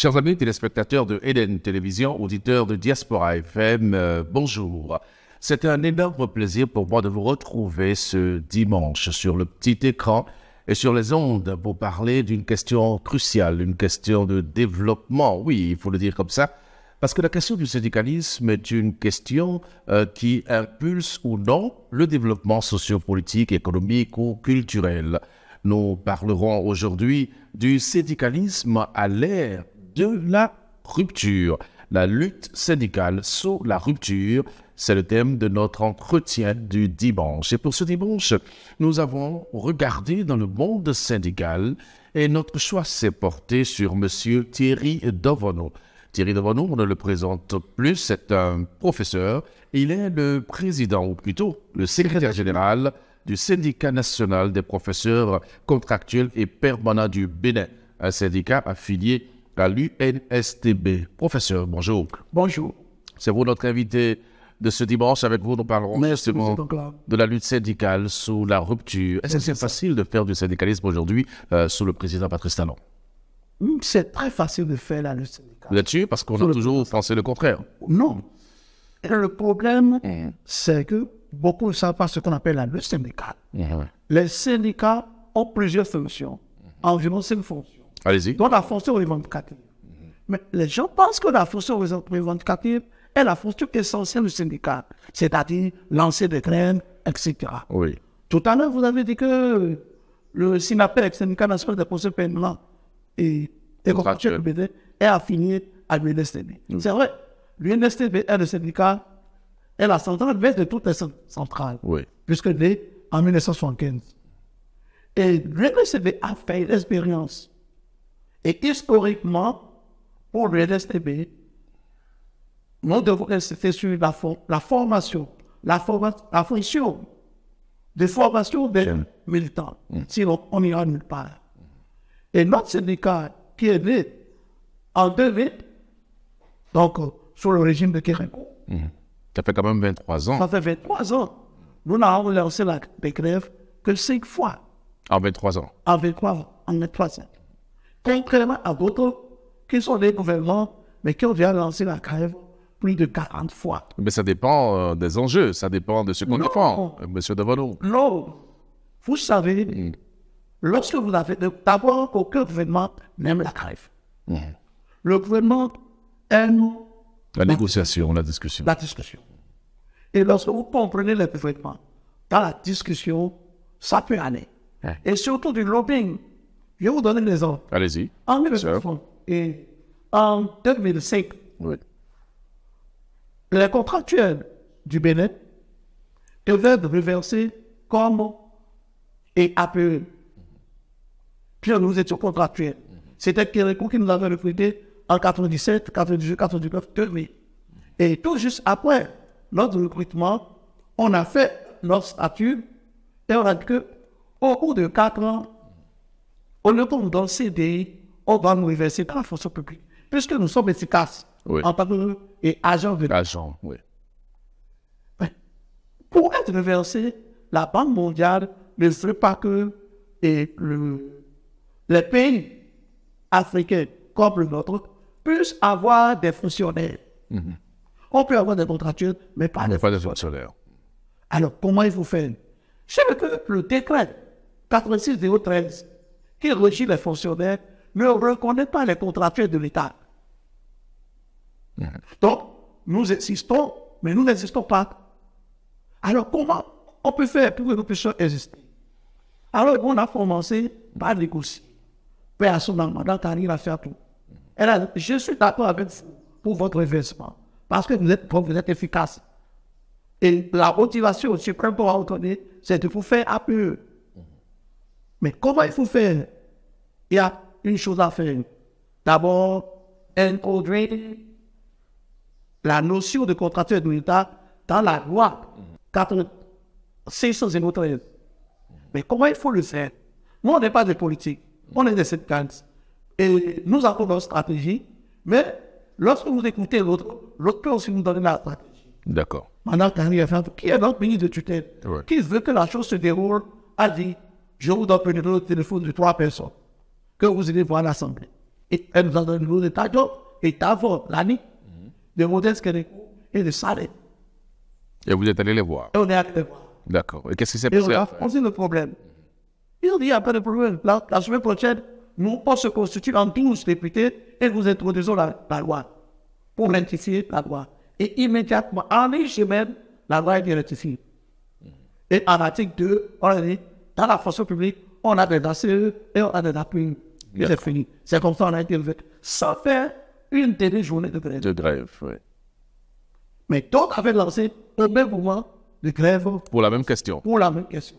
Chers amis téléspectateurs de Eden Télévision, auditeurs de Diaspora FM, euh, bonjour. C'est un énorme plaisir pour moi de vous retrouver ce dimanche sur le petit écran et sur les ondes pour parler d'une question cruciale, une question de développement, oui, il faut le dire comme ça, parce que la question du syndicalisme est une question euh, qui impulse ou non le développement sociopolitique, économique ou culturel. Nous parlerons aujourd'hui du syndicalisme à l'ère de la rupture. La lutte syndicale sous la rupture, c'est le thème de notre entretien du dimanche. Et pour ce dimanche, nous avons regardé dans le monde syndical et notre choix s'est porté sur M. Thierry Dovonneau. Thierry Dovonneau, on ne le présente plus, c'est un professeur. Il est le président, ou plutôt le secrétaire général du syndicat national des professeurs contractuels et permanents du Bénin, un syndicat affilié à l'UNSTB. Professeur, bonjour. Bonjour. C'est vous notre invité de ce dimanche. Avec vous, nous parlerons Merci, justement de la lutte syndicale sous la rupture. Est-ce que c'est facile de faire du syndicalisme aujourd'hui euh, sous le président Patrice Talon? Hum, C'est très facile de faire la lutte syndicale. Vous êtes sûr? Parce qu'on a toujours pensé le contraire. Non. Et le problème, Mhm. c'est que beaucoup ne savent pas ce qu'on appelle la lutte syndicale. Mhm. Les syndicats ont plusieurs fonctions, environ cinq fonctions, Allez-y. dont la fonction revendicative. Mais les gens pensent que la fonction revendicative est la fonction essentielle du syndicat, c'est-à-dire lancer des grèves, etc. Oui. Tout à l'heure, vous avez dit que le SINAPEC, syndicat national des procès permanents et du BD, est affilié à l'UNSTB. C'est vrai, l'UNSTB est le syndicat, est la centrale bête de toutes les cent- centrales, Oui. puisque né en 1975. Et l'UNSTB a fait l'expérience. Et historiquement, pour l'UNSTB, nous devons insister sur la, for- la formation, la, forma- la fonction de formation des militants. Sinon, on n'ira nulle part. Et notre syndicat, qui est né en 2000, donc euh, sous le régime de Kéréko, Ça fait quand même 23 ans. ça fait 23 ans, nous n'avons lancé la des grèves que 5 fois En 23 ans. en 23 ans, en 23 ans. Contrairement à d'autres qui sont des gouvernements, mais qui ont déjà lancé la grève plus de 40 fois. Mais ça dépend euh, des enjeux, ça dépend de ce qu'on défend, euh, monsieur Devano. Non, vous savez, lorsque vous avez d'abord aucun gouvernement n'aime la grève. Le gouvernement aime La négociation, la discussion. la discussion. Et lorsque vous comprenez le gouvernement, dans la discussion, ça peut aller. Et surtout du lobbying. Je vais vous donner des exemples. Allez-y. En Sûr. 1960 et en 2005, Oui. les contractuels du Bénin devaient reverser comme et APE. Puis nous étions contractuels. C'était Kérékou qui nous avait recrutés en 97, 98, 99, 2000. Et tout juste après notre recrutement, on a fait notre statut et on a dit que au bout de 4 ans, au lieu de nous donner CDI, on va nous reverser dans la fonction publique. Puisque nous sommes efficaces Oui. en tant que et agents de Agent, oui. Pour être reversé, la Banque mondiale ne veut pas que et le- les pays africains comme le nôtre puissent avoir des fonctionnaires. On peut avoir des contractuels, mais pas des. Pas fonctionnaires. fonctionnaire. Alors, comment il faut faire? C'est que le décret 86-013 qui régit les fonctionnaires ne reconnaît pas les contractuels de l'État. Donc, nous insistons, mais nous n'existons pas. Alors, comment on peut faire pour que nous puissions exister Alors, on a commencé par négocier. Son mandat, arrive à faire tout. Elle a dit, je suis d'accord avec vous pour votre investissement, parce que vous êtes, vous êtes efficace. Et la motivation suprême pour donner, c'est de vous faire APE. Mais comment il faut faire Il y a une chose à faire. D'abord, introduire la notion de contractuel de l'État dans la loi 613. Mais comment il faut le faire? Nous, on n'est pas des politiques, on est des syndicalistes. Et nous avons notre stratégie, mais lorsque vous écoutez l'autre, l'autre peut aussi nous donner la stratégie. D'accord. Kari qui est notre ministre de tutelle, Ouais. qui veut que la chose se déroule, a dit Je vous donne le téléphone de trois personnes, que vous allez voir l'Assemblée. Et elle nous a donné le état de et d'avant l'année de modestes et de Salé. Et vous êtes allé les voir Et on est allé les voir. D'accord. Et qu'est-ce qui s'est Et on passé a le problème. Ils ont dit, il n'y a pas de problème. La, la semaine prochaine, nous, on se constitue en 12 députés et nous introduisons la, la loi pour rectifier la loi. Et immédiatement, en une semaine, la loi été rectifiée. Et en article 2, on a dit, dans la fonction publique, on a des ACE et on a des appuis. C'est fini. C'est comme ça qu'on a été élevé. Sans faire une demi-journée de grève. De grève, oui. Mais d'autres avaient lancé un même mouvement de grève Pour la même question. pour la même question.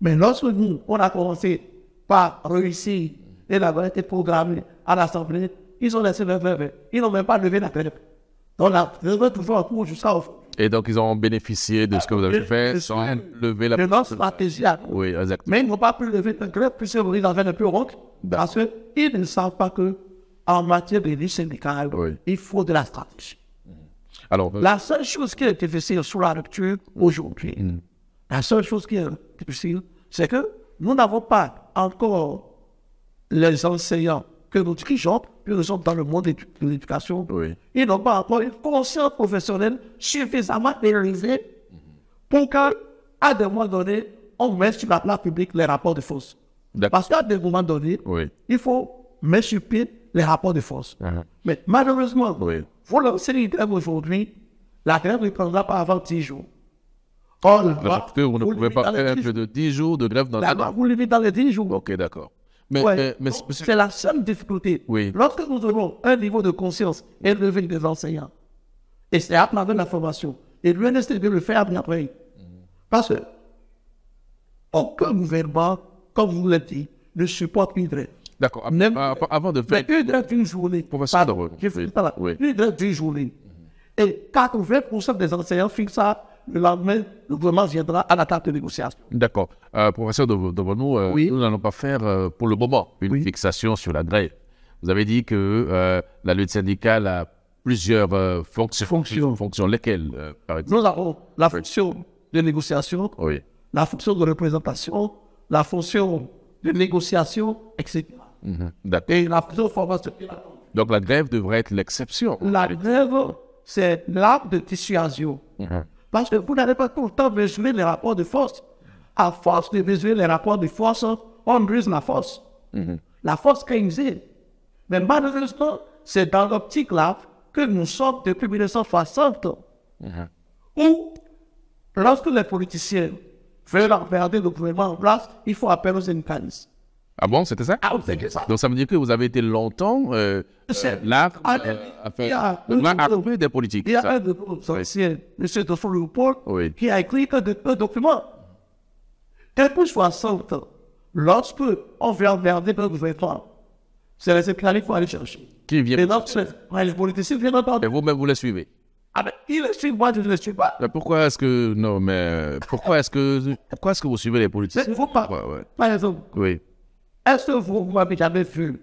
Mais lorsque nous, on a commencé par réussir et la était programmée à l'Assemblée, ils ont laissé le grève. Ils n'ont même pas levé la grève. Donc la grève est toujours en cours jusqu'à au fond. Et donc, ils ont bénéficié de ce que vous avez fait sans lever la De notre stratégie à nous. Oui, exactement. Mais ils n'ont pas pu lever la grève puisque ils en un peu honte. Parce qu'ils ne savent pas que en matière de lutte syndicale, Oui. il faut de la stratégie. Alors, euh, La seule chose qui est difficile sur la rupture aujourd'hui, la seule chose qui est difficile, c'est que nous n'avons pas encore les enseignants que nous dirigeons, dans le monde de l'éducation. Oui. Ils n'ont pas encore une conscience professionnelle suffisamment élevée pour qu'à des moments donnés, on mette sur la place publique les rapports de force. Parce qu'à des moments donnés, Oui. il faut mettre sur pied les rapports de force. Mhm. Mais malheureusement, Oui. vous lancez une grève aujourd'hui, la grève ne prendra pas avant 10 jours. Or, la loi, vous ne pouvez pas faire 10 plus de 10 jours de grève dans La loi, l'année. vous levez dans les 10 jours. Ok, d'accord. Mais, Ouais. mais, mais- Donc, monsieur- C'est la seule difficulté. Oui. Lorsque nous aurons un niveau de conscience élevé des enseignants, et c'est à travers la formation, et l'UNSTB le fait après après. Parce que aucun gouvernement, comme vous l'avez dit, ne supporte une grève. D'accord. Avant de Mais faire. une grève d'une journée. Professeur Pardon, je fais oui, ça là. oui. Une grève d'une journée. Et 80% des enseignants fixent ça. Le lendemain, le gouvernement viendra à la table de négociation. D'accord. Euh, professeur de, devant nous, euh, Oui. nous n'allons pas faire euh, pour le moment une Oui. fixation sur la grève. Vous avez dit que euh, la lutte syndicale a plusieurs fonctions. Fonctions. Fonctions lesquelles, par exemple? Nous avons la fonction de négociation, Oui. la fonction de représentation, la fonction de négociation, etc. Mhm. Et la fonction de formation. Donc la grève devrait être l'exception. La grève, c'est l'arme de dissuasion. Mhm. Parce que vous n'allez pas tout le temps mesurer les rapports de force. À force de mesurer les rapports de force, on brise la force. La force keynésienne. Mais malheureusement, c'est dans l'optique là que nous sommes depuis 1960. Où, lorsque les politiciens veulent regarder le gouvernement en place, il faut appeler aux syndicalistes. Ah bon, c'était ça? Ah, que ça. Donc ça veut dire que vous avez été longtemps euh, C'est- l'arme Ah, euh, à il faire- armé des politiques. Il y a un de nos anciens, M. Dofo Leopold, qui a écrit un, de- un document. Depuis 60, lorsque on veut regarder le gouvernement, c'est les syndicalistes qu'il faut aller chercher. Qui vient Et ouais, les politiciens viennent Et entendre. vous-même, vous les suivez? Ah ben, il le suit, moi je ne le suis pas. Mais pourquoi est-ce que... Non, mais euh, pourquoi est-ce que... Pourquoi est-ce que vous suivez les politiques C'est- Vous par, Ouais, ouais. par exemple, Oui. Est-ce que vous, vous m'avez jamais vu?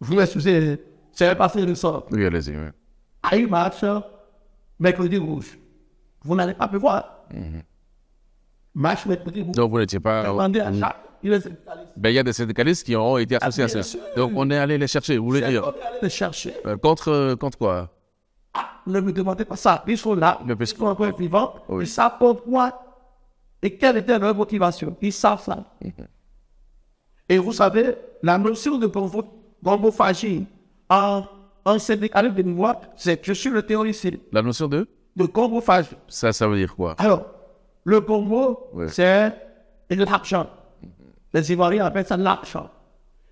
Vous m'excusez, c'est passé le sort. Oui, allez-y. oui. À une marche, mercredi rouge. Vous n'allez pas me voir. Marche mercredi rouge. Donc vous n'étiez pas... Demandez à il syndicaliste. Ben, il y a des syndicalistes qui ont été associés à ça. Donc on est allé les chercher, vous voulez dire? les chercher. Euh, contre, euh, contre quoi? Ne me demandez pas ça. Ils sont là. Mais Ils sont encore vivants. Oui. Ils savent pourquoi et quelle était leur motivation. Ils savent ça. Mhm. Et vous savez, la notion de gombo- gombophagie en, en de moi, c'est que je suis le théoricien La notion de? De gombophagie. Ça, ça veut dire quoi? Alors, le gombo, Oui. c'est l'argent. Les Ivoiriens appellent ça l'argent.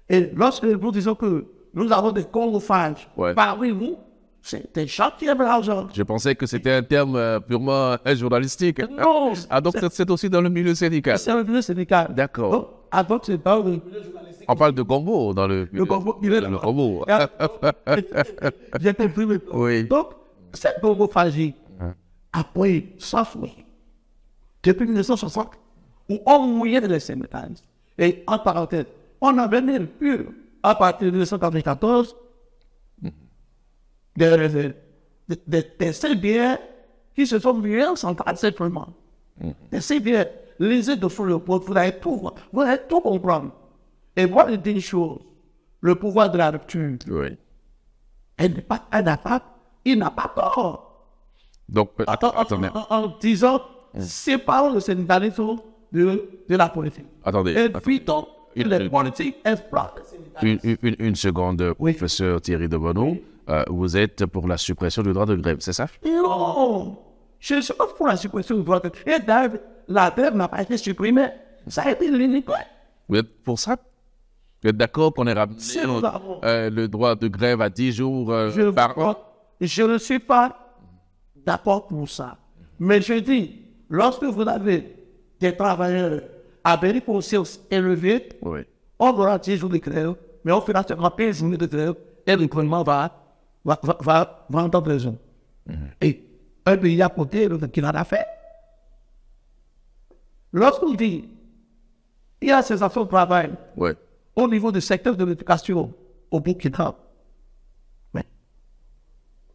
Et lorsque nous disons que nous avons des gombophages Ouais. parmi nous, c'est des gens qui aiment l'argent. Je pensais que c'était un terme euh, purement euh, journalistique. Non, Ah, donc c'est- aussi dans le milieu syndical. c'est un milieu syndical. D'accord. Avant, milieu journalistique. On parle de gombo dans le... Le gombo, il est là. Le gombo. J'ai compris. Oui. Donc, cette gombophagie, après, s'enfuit. Depuis 1960, où on mouillait les syndicats. Et en parenthèse, on avait même pu, à partir de 1994, des, des, des, des CBR qui se sont mués en centrale simplement. Des CBR, lisez de fou le pot, vous allez tout, voir, vous allez tout comprendre. Et moi, je dis une chose. le pouvoir de la rupture. Oui. Elle n'est pas il n'a pas tort. Donc, Attends, attendez, en, en- en disant, séparons le syndicalisme de, de la politique. attendez, Et puis, donc, Une-. Une, une- une seconde, Oui. professeur Thierry de Bonneau. Euh, vous êtes pour la suppression du droit de grève, c'est ça? Non, je ne suis pas pour la suppression du droit de Et d'ailleurs, la grève n'a pas été supprimée. Ça a été l'unique. Vous êtes pour ça? Vous êtes d'accord qu'on ait ramené euh, le droit de grève à 10 jours euh, Je, par an? je ne suis pas d'accord pour ça. Mais je dis, lorsque vous avez des travailleurs à bénéfice élevé, Oui. on aura 10 jours de grève, mais on fera seulement 15 jours de grève et le gouvernement va, va, va, va, va entendre raison. Et un pays à côté, l'autre qui en a fait. Lorsqu'on dit, il y a ces actions de travail au niveau du secteur de l'éducation au Burkina. Mais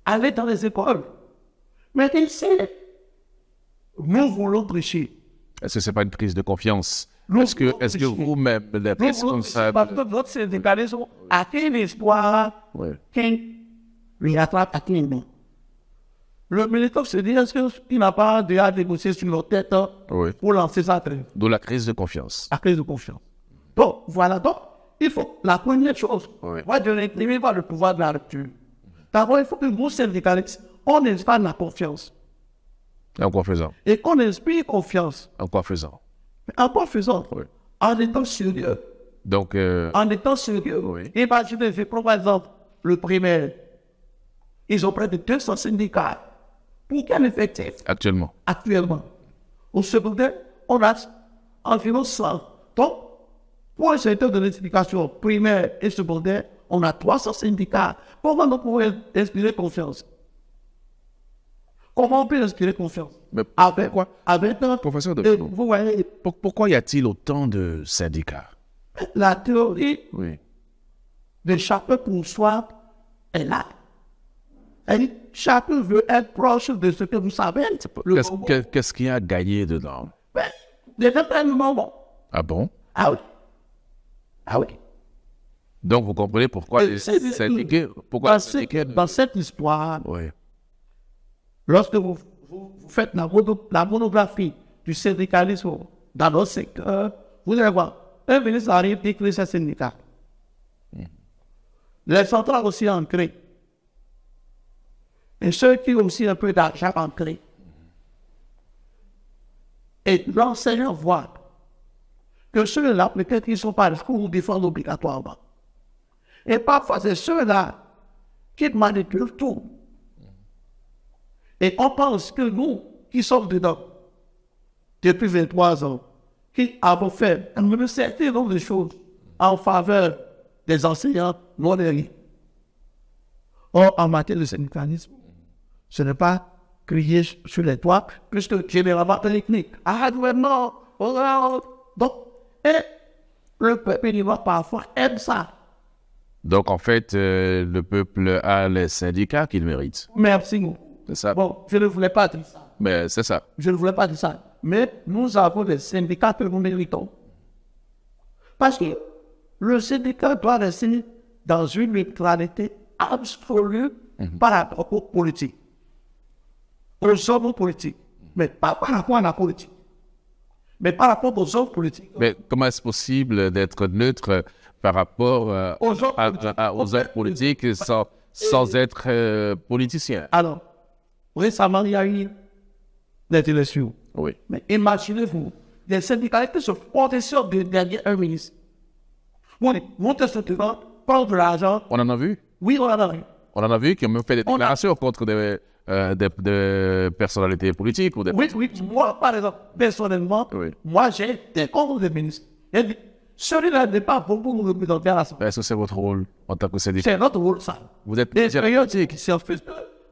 allez dans les écoles. Mais sait, nous voulons prêcher. Est-ce que c'est pas une prise de confiance? Est-ce que, vous-même, les responsables... parce que notre syndicalisme a quel espoir Oui. qu'un lui attrape à nom. Le militant se dit, est-ce qu'il n'a pas déjà négocié sur nos têtes hein, Oui. pour lancer sa trêve D'où la crise de confiance. la crise de confiance. Bon, voilà donc, il faut, la première chose, Oui. moi je pas le pouvoir de la rupture. D'abord, il faut que nous, syndicalistes, on inspire la confiance. En quoi faisant? Et qu'on inspire confiance. En quoi faisant? En quoi faisant? Oui. En étant sérieux. Donc, euh, En étant sérieux. Oui. Imaginez, par exemple le primaire. Ils ont près de 200 syndicats. Quel effectif actuellement, actuellement. Au secondaire, on a environ 100. Donc, pour un secteur de l'éducation primaire et secondaire, on a 300 syndicats. Comment nous pouvons inspirer confiance? Comment on peut inspirer confiance? Mais Avec pourquoi Avec un... Professeur de. Vous voyez, pour- pourquoi y a-t-il autant de syndicats? La théorie Oui. de chacun pour soi est là. Elle chacun veut être proche de ce que vous savez. Qu'est-ce qu'il y a à gagner dedans? Ben, Des événements, bon. Ah bon? Ah oui. Ah oui. Donc, vous comprenez pourquoi Euh, les c'est- syndiqués... Pourquoi Dans, les ce- syndiqués... dans cette histoire, Oui. lorsque vous, vous- vous faites la, mono- la monographie du syndicalisme dans notre secteur, vous allez voir, un ministre arrive et crée ce syndicat. Les centrales aussi en créent. Et ceux qui ont aussi un peu d'argent en créent. Et l'enseignant voit que ceux-là, peut-être qu'ils ne sont pas les cours défendre obligatoirement. Et parfois, c'est ceux-là qui manipulent tout. Et on pense que nous, qui sommes dedans, depuis 23 ans, qui avons fait un certain nombre de choses en faveur des enseignants non rien. Or, en matière de syndicalisme, ce n'est pas crier sur les toits, puisque généralement, technique. Ah, oh. donc, et le peuple ivoire parfois aime ça. Donc, en fait, euh, le peuple a les syndicats qu'il mérite. Merci beaucoup. C'est ça. Bon, je ne voulais pas dire ça. Mais c'est ça. Je ne voulais pas dire ça. Mais nous avons des syndicats que nous méritons. Parce que le syndicat doit rester dans une neutralité absolue par rapport aux politiques. Aux hommes politiques. Mais pas par rapport à la politique. Mais par rapport aux hommes politiques. Mais comment est-ce possible d'être neutre par rapport euh, Aux hommes à- politiques. à- aux hommes politiques sans, sans être euh, politicien Alors, récemment, il y a eu des élections. Oui. Mais imaginez-vous, des syndicalistes se portent sur de derrière un ministre. Bon, monter sur devant, prendre de l'argent. On en a vu? Oui, on en a. On en a vu qui ont même fait des On déclarations contre des, euh, des, des personnalités politiques ou des... Oui, oui, moi, par exemple, personnellement, Oui. moi, j'ai des contre des ministres. Et celui-là n'est pas bon pour nous représenter à l'Assemblée. Est-ce que c'est votre rôle en tant que syndicat? C'est notre rôle, ça. Vous êtes Des qui s'en fait.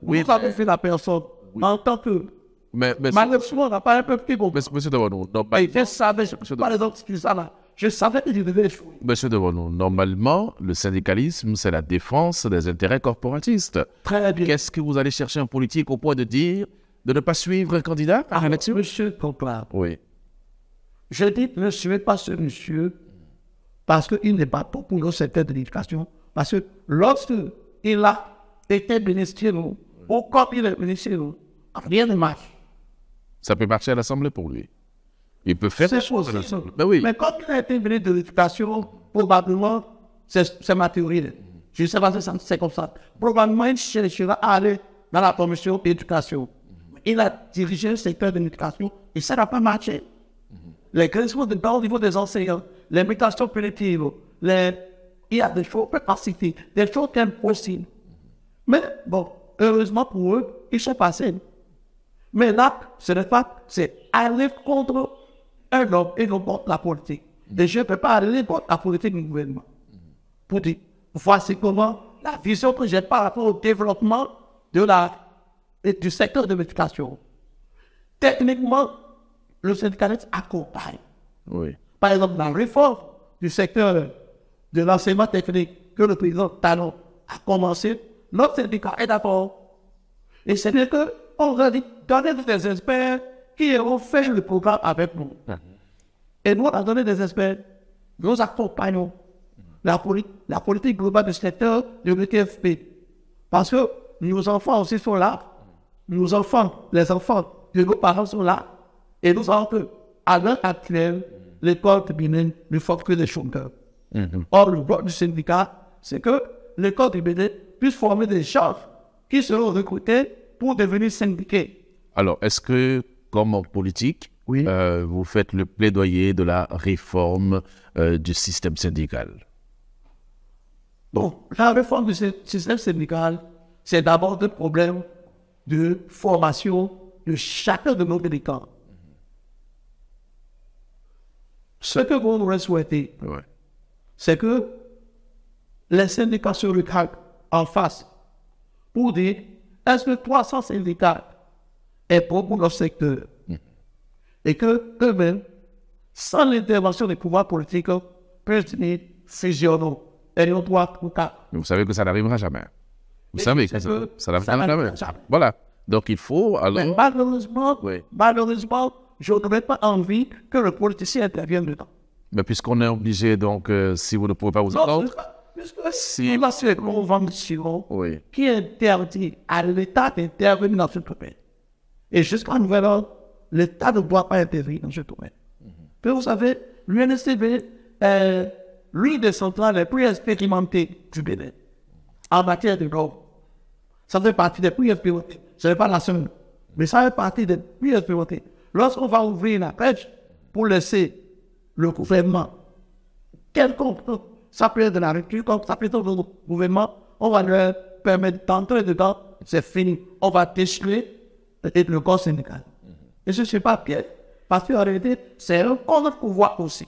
Oui, Vous avez fait la personne en tant que. Mais, mais, Malheureusement, on n'a pas un peu plus bon. mais- monsieur Devonou, Et normal- je savais, par exemple, ce ça là, je savais que je devais échouer. monsieur Devonou, normalement, le syndicalisme, c'est la défense des intérêts corporatistes. Très bien. Qu'est-ce que vous allez chercher en politique au point de dire de ne pas suivre un candidat à l'élection Monsieur Conclave, Oui. je dis, ne suivez pas ce monsieur parce qu'il n'est pas pour le secteur de l'éducation. Parce que lorsque il a été ministre, ou comme il est ministre, rien ne marche. Ça peut marcher à l'Assemblée pour lui. Il peut faire C'est des choses. Ben oui. Mais comme il a été ministre de l'éducation, probablement, c'est c'est ma théorie. Je ne sais pas si c'est comme ça. Probablement, il cherchera à aller dans la commission d'éducation. Il a dirigé le secteur de l'éducation et ça n'a pas marché. Les questions de bas au niveau des enseignants, les mutations punitives, les... il y a des choses pacifiques, des choses impossibles. Mais bon, heureusement pour eux, ils sont passés. Mais là, ce n'est pas, c'est aller contre un homme et non contre la politique. Et je ne peux pas aller contre la politique du gouvernement. Pour dire, voici comment la vision que j'ai par rapport au développement de la, du secteur de l'éducation. Techniquement, le syndicalisme accompagne. Oui. Par exemple, la réforme du secteur de l'enseignement technique que le président Talon a commencé, notre syndicat est d'accord. Et c'est dire qu'on va donner des experts qui ont fait le programme avec nous. Et nous, on a donné des experts. Nous accompagnons la, poli- la politique globale du secteur de l'UTFP. Parce que nos enfants aussi sont là. Nos enfants, les enfants de nos parents sont là. Et nous savons que, à l'heure actuelle, l'école féminine ne forme que des chômeurs. Or, le bloc du syndicat, c'est que l'école féminine puisse former des gens qui seront recrutés pour devenir syndiqués. Alors, est-ce que, comme en politique, Oui. euh, vous faites le plaidoyer de la réforme euh, du système syndical Bon, la réforme du sy- système syndical, c'est d'abord le problème de formation de chacun de nos militants. Ce que vous nous souhaitez, Ouais. c'est que les syndicats se regardent en face pour dire est-ce que 300 syndicats est pour leur secteur et que eux-mêmes, sans l'intervention des pouvoirs politiques, peuvent dire fusionnons et on doit tout cas. Mais vous savez que ça n'arrivera jamais. Vous Mais savez que que ça ça n'arrivera jamais. jamais. Voilà. Donc, il faut Mais alors... malheureusement, Oui. malheureusement, je n'aurais pas envie que le politicien intervienne dedans. Mais puisqu'on est obligé, donc, euh, si vous ne pouvez pas vous Non, entendre... puisque Si- c'est une convention Oui. qui interdit à l'État d'intervenir dans ce domaine. Et jusqu'à nouvel ordre, l'État ne doit pas intervenir dans ce domaine. Puis vous savez, l'UNSTV est l'une des centrales les plus expérimentées du Bénin en matière de normes. Ça fait partie des plus expérimentées. Ce n'est pas la seule, mais ça fait partie des plus expérimentées. Lorsqu'on va ouvrir la pêche pour laisser le gouvernement quelconque, ça peut être de la rupture, comme ça peut être le gouvernement, on va leur permettre d'entrer dedans, c'est fini. On va déchirer le corps syndical. Et ce n'est pas bien, parce qu'en réalité, c'est un contre-pouvoir aussi.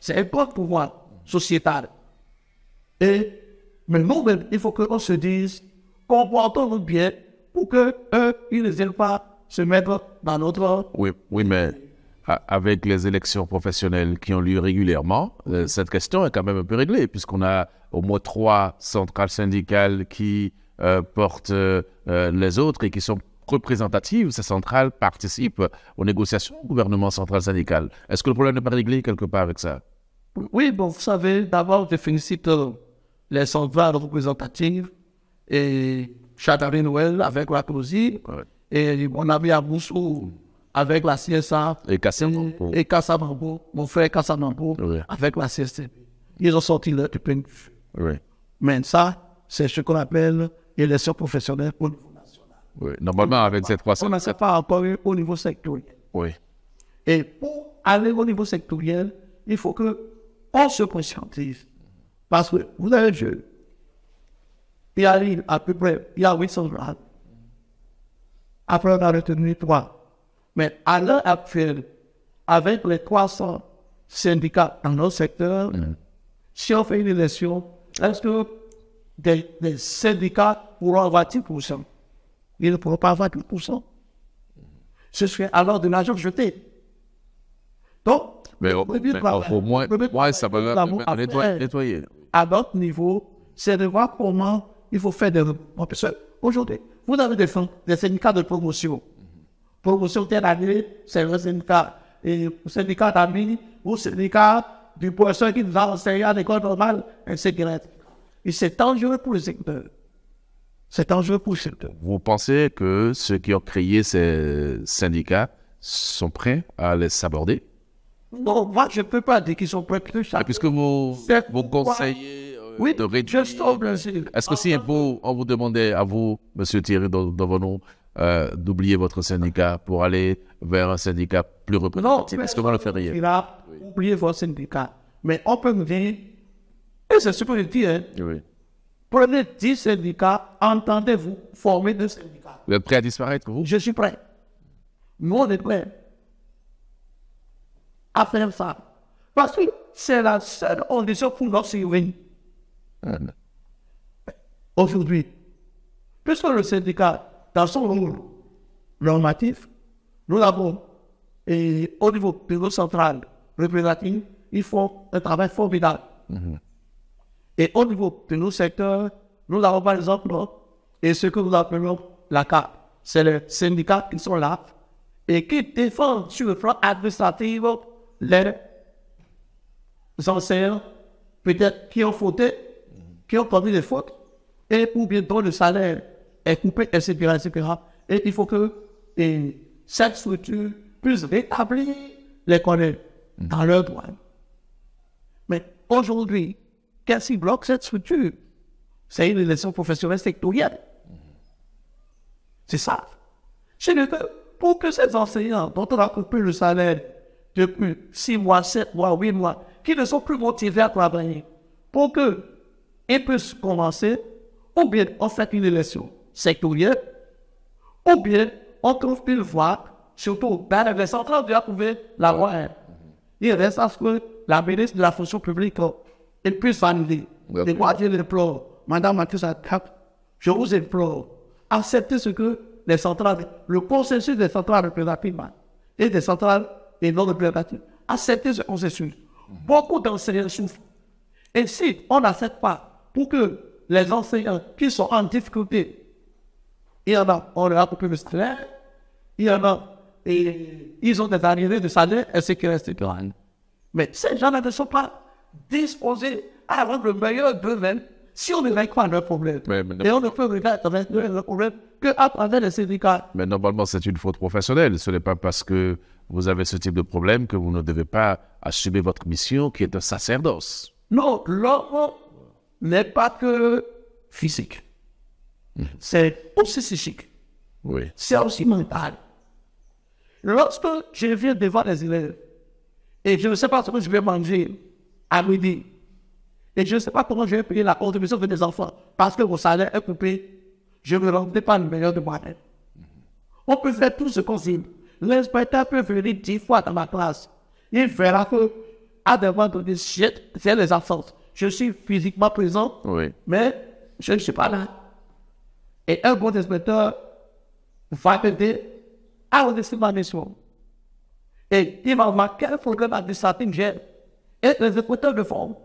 C'est un contre-pouvoir sociétal. Et, mais nous-mêmes, il faut qu'on se dise, comportons-nous bien pour que eux, ils ne viennent pas se mettre dans notre Oui, oui, mais avec les élections professionnelles qui ont lieu régulièrement, euh, cette question est quand même un peu réglée, puisqu'on a au moins trois centrales syndicales qui euh, portent euh, euh, les autres et qui sont représentatives. Ces centrales participent aux négociations au gouvernement central syndical. Est-ce que le problème n'est pas réglé quelque part avec ça? Oui, bon, vous savez, d'abord, je félicite euh, les centrales représentatives et Chatarin Noël avec la COSI Ouais. et mon ami Aboussou avec la CSA Et Kassamampo, mon frère Kassamampo Oui. avec la CSTP. Ils ont sorti leur du de. Oui, Mais ça, c'est ce qu'on appelle l'élection professionnelle national. Oui. Normalement, avec ces trois On ne sait pas encore au niveau sectoriel. Oui, Et pour aller au niveau sectoriel, il faut que on se conscientise. Parce que vous avez un jeu. Il y a à peu près, il y a 800 grades. Après, on a retenu 3. Mais à l'heure actuelle, avec les 300 syndicats dans notre secteur, si on fait une élection, est-ce que des, des syndicats pourront avoir 10% Ils ne pourront pas avoir 10%. Ce serait alors de l'argent jeté. Donc, mais au, mais travail- au moins, ouais, ça va nettoyer. nettoyer. à notre niveau, c'est de voir comment il faut faire des. Parce aujourd'hui, vous avez des, fonds- des syndicats de promotion. Promotion telle année, c'est le syndicat. Et le syndicat d'amis ou syndicat du professeur qui nous a enseigné à l'école normale, etc. Et c'est dangereux pour le secteur. C'est dangereux pour le secteur. Vous pensez que ceux qui ont créé ces syndicats sont prêts à les s'aborder? Non, moi, je ne peux pas dire qu'ils sont prêts que ça. Puisque vous, vous conseillez euh, Oui, de je réduire... Est-ce que si peu on vous demandait à vous, Monsieur Thierry euh, d'oublier votre syndicat pour aller vers un syndicat plus Non, représentatif, est-ce que vous le feriez? Il a oublié votre syndicat. Mais on peut me dire, et c'est ce que je dis, hein, Oui. Prenez 10 syndicats, entendez-vous former deux syndicats. Vous êtes prêt à disparaître, vous? Je suis prêt. Nous, on est prêt à faire ça. Parce que c'est la seule condition pour notre survie aujourd'hui. Puisque le syndicat, dans son rôle normatif, nous avons, et au niveau bureau central représentatif, ils font un travail formidable. Et au niveau de nos secteurs, nous avons par exemple, et ce que nous appelons la CAP, c'est les syndicats qui sont là et qui défendent sur le plan administratif les enseignants, peut-être qui ont fauté, qui ont commis des fautes, et bien dont le salaire est coupé, etc., etc. Et il faut que et, cette structure puisse rétablir les collègues dans leurs droits. Mais aujourd'hui, qu'est-ce bloque cette structure C'est une élection professionnelle sectorielle. C'est ça. C'est que pour que ces enseignants dont on a coupé le salaire depuis 6 mois, 7 mois, 8 mois, qui ne sont plus motivés à travailler, pour qu'ils puissent commencer, ou bien on fait une élection sectorielle, ou bien on trouve une voie, surtout dans les centrales de trouver la voie. Il reste à ce que la ministre de la fonction publique euh, elle puisse valider. Ouais. Et moi, je l'implore, Madame Mathieu je vous implore, acceptez ce que les centrales, le consensus des centrales représentatives et des centrales et non représentatives, acceptez ce consensus. Beaucoup d'enseignants souffrent. Et si on n'accepte pas pour que les enseignants qui sont en difficulté il y en a, on leur a coupé le salaire. Il y en a, et ils ont des arrivées de salaire, etc. Mais ces gens-là ne sont pas disposés à rendre le meilleur d'eux-mêmes si on ne règle pas leurs problèmes. Et on ne peut régler leurs problèmes qu'à travers les syndicats. Mais normalement, c'est une faute professionnelle. Ce n'est pas parce que vous avez ce type de problème que vous ne devez pas assumer votre mission qui est un sacerdoce. Non, l'homme n'est pas que physique. C'est aussi psychique. Oui. c'est aussi mental. Lorsque je viens devant les élèves et je ne sais pas ce que je vais manger à midi, et je ne sais pas comment je vais payer la contribution des enfants parce que mon salaire est coupé, je ne me rendrai pas le meilleur de moi-même. On peut faire tout ce qu'on dit. L'inspecteur peut venir dix fois dans ma classe. Il verra que, à des moments donnés, j'ai j'ai les absences. Je suis physiquement présent, Oui. mais je ne suis pas là. Et un bon inspecteur va m'aider à redresser ma mission. Et il va remarquer un problème administratif que j'ai. Et les inspecteurs le font.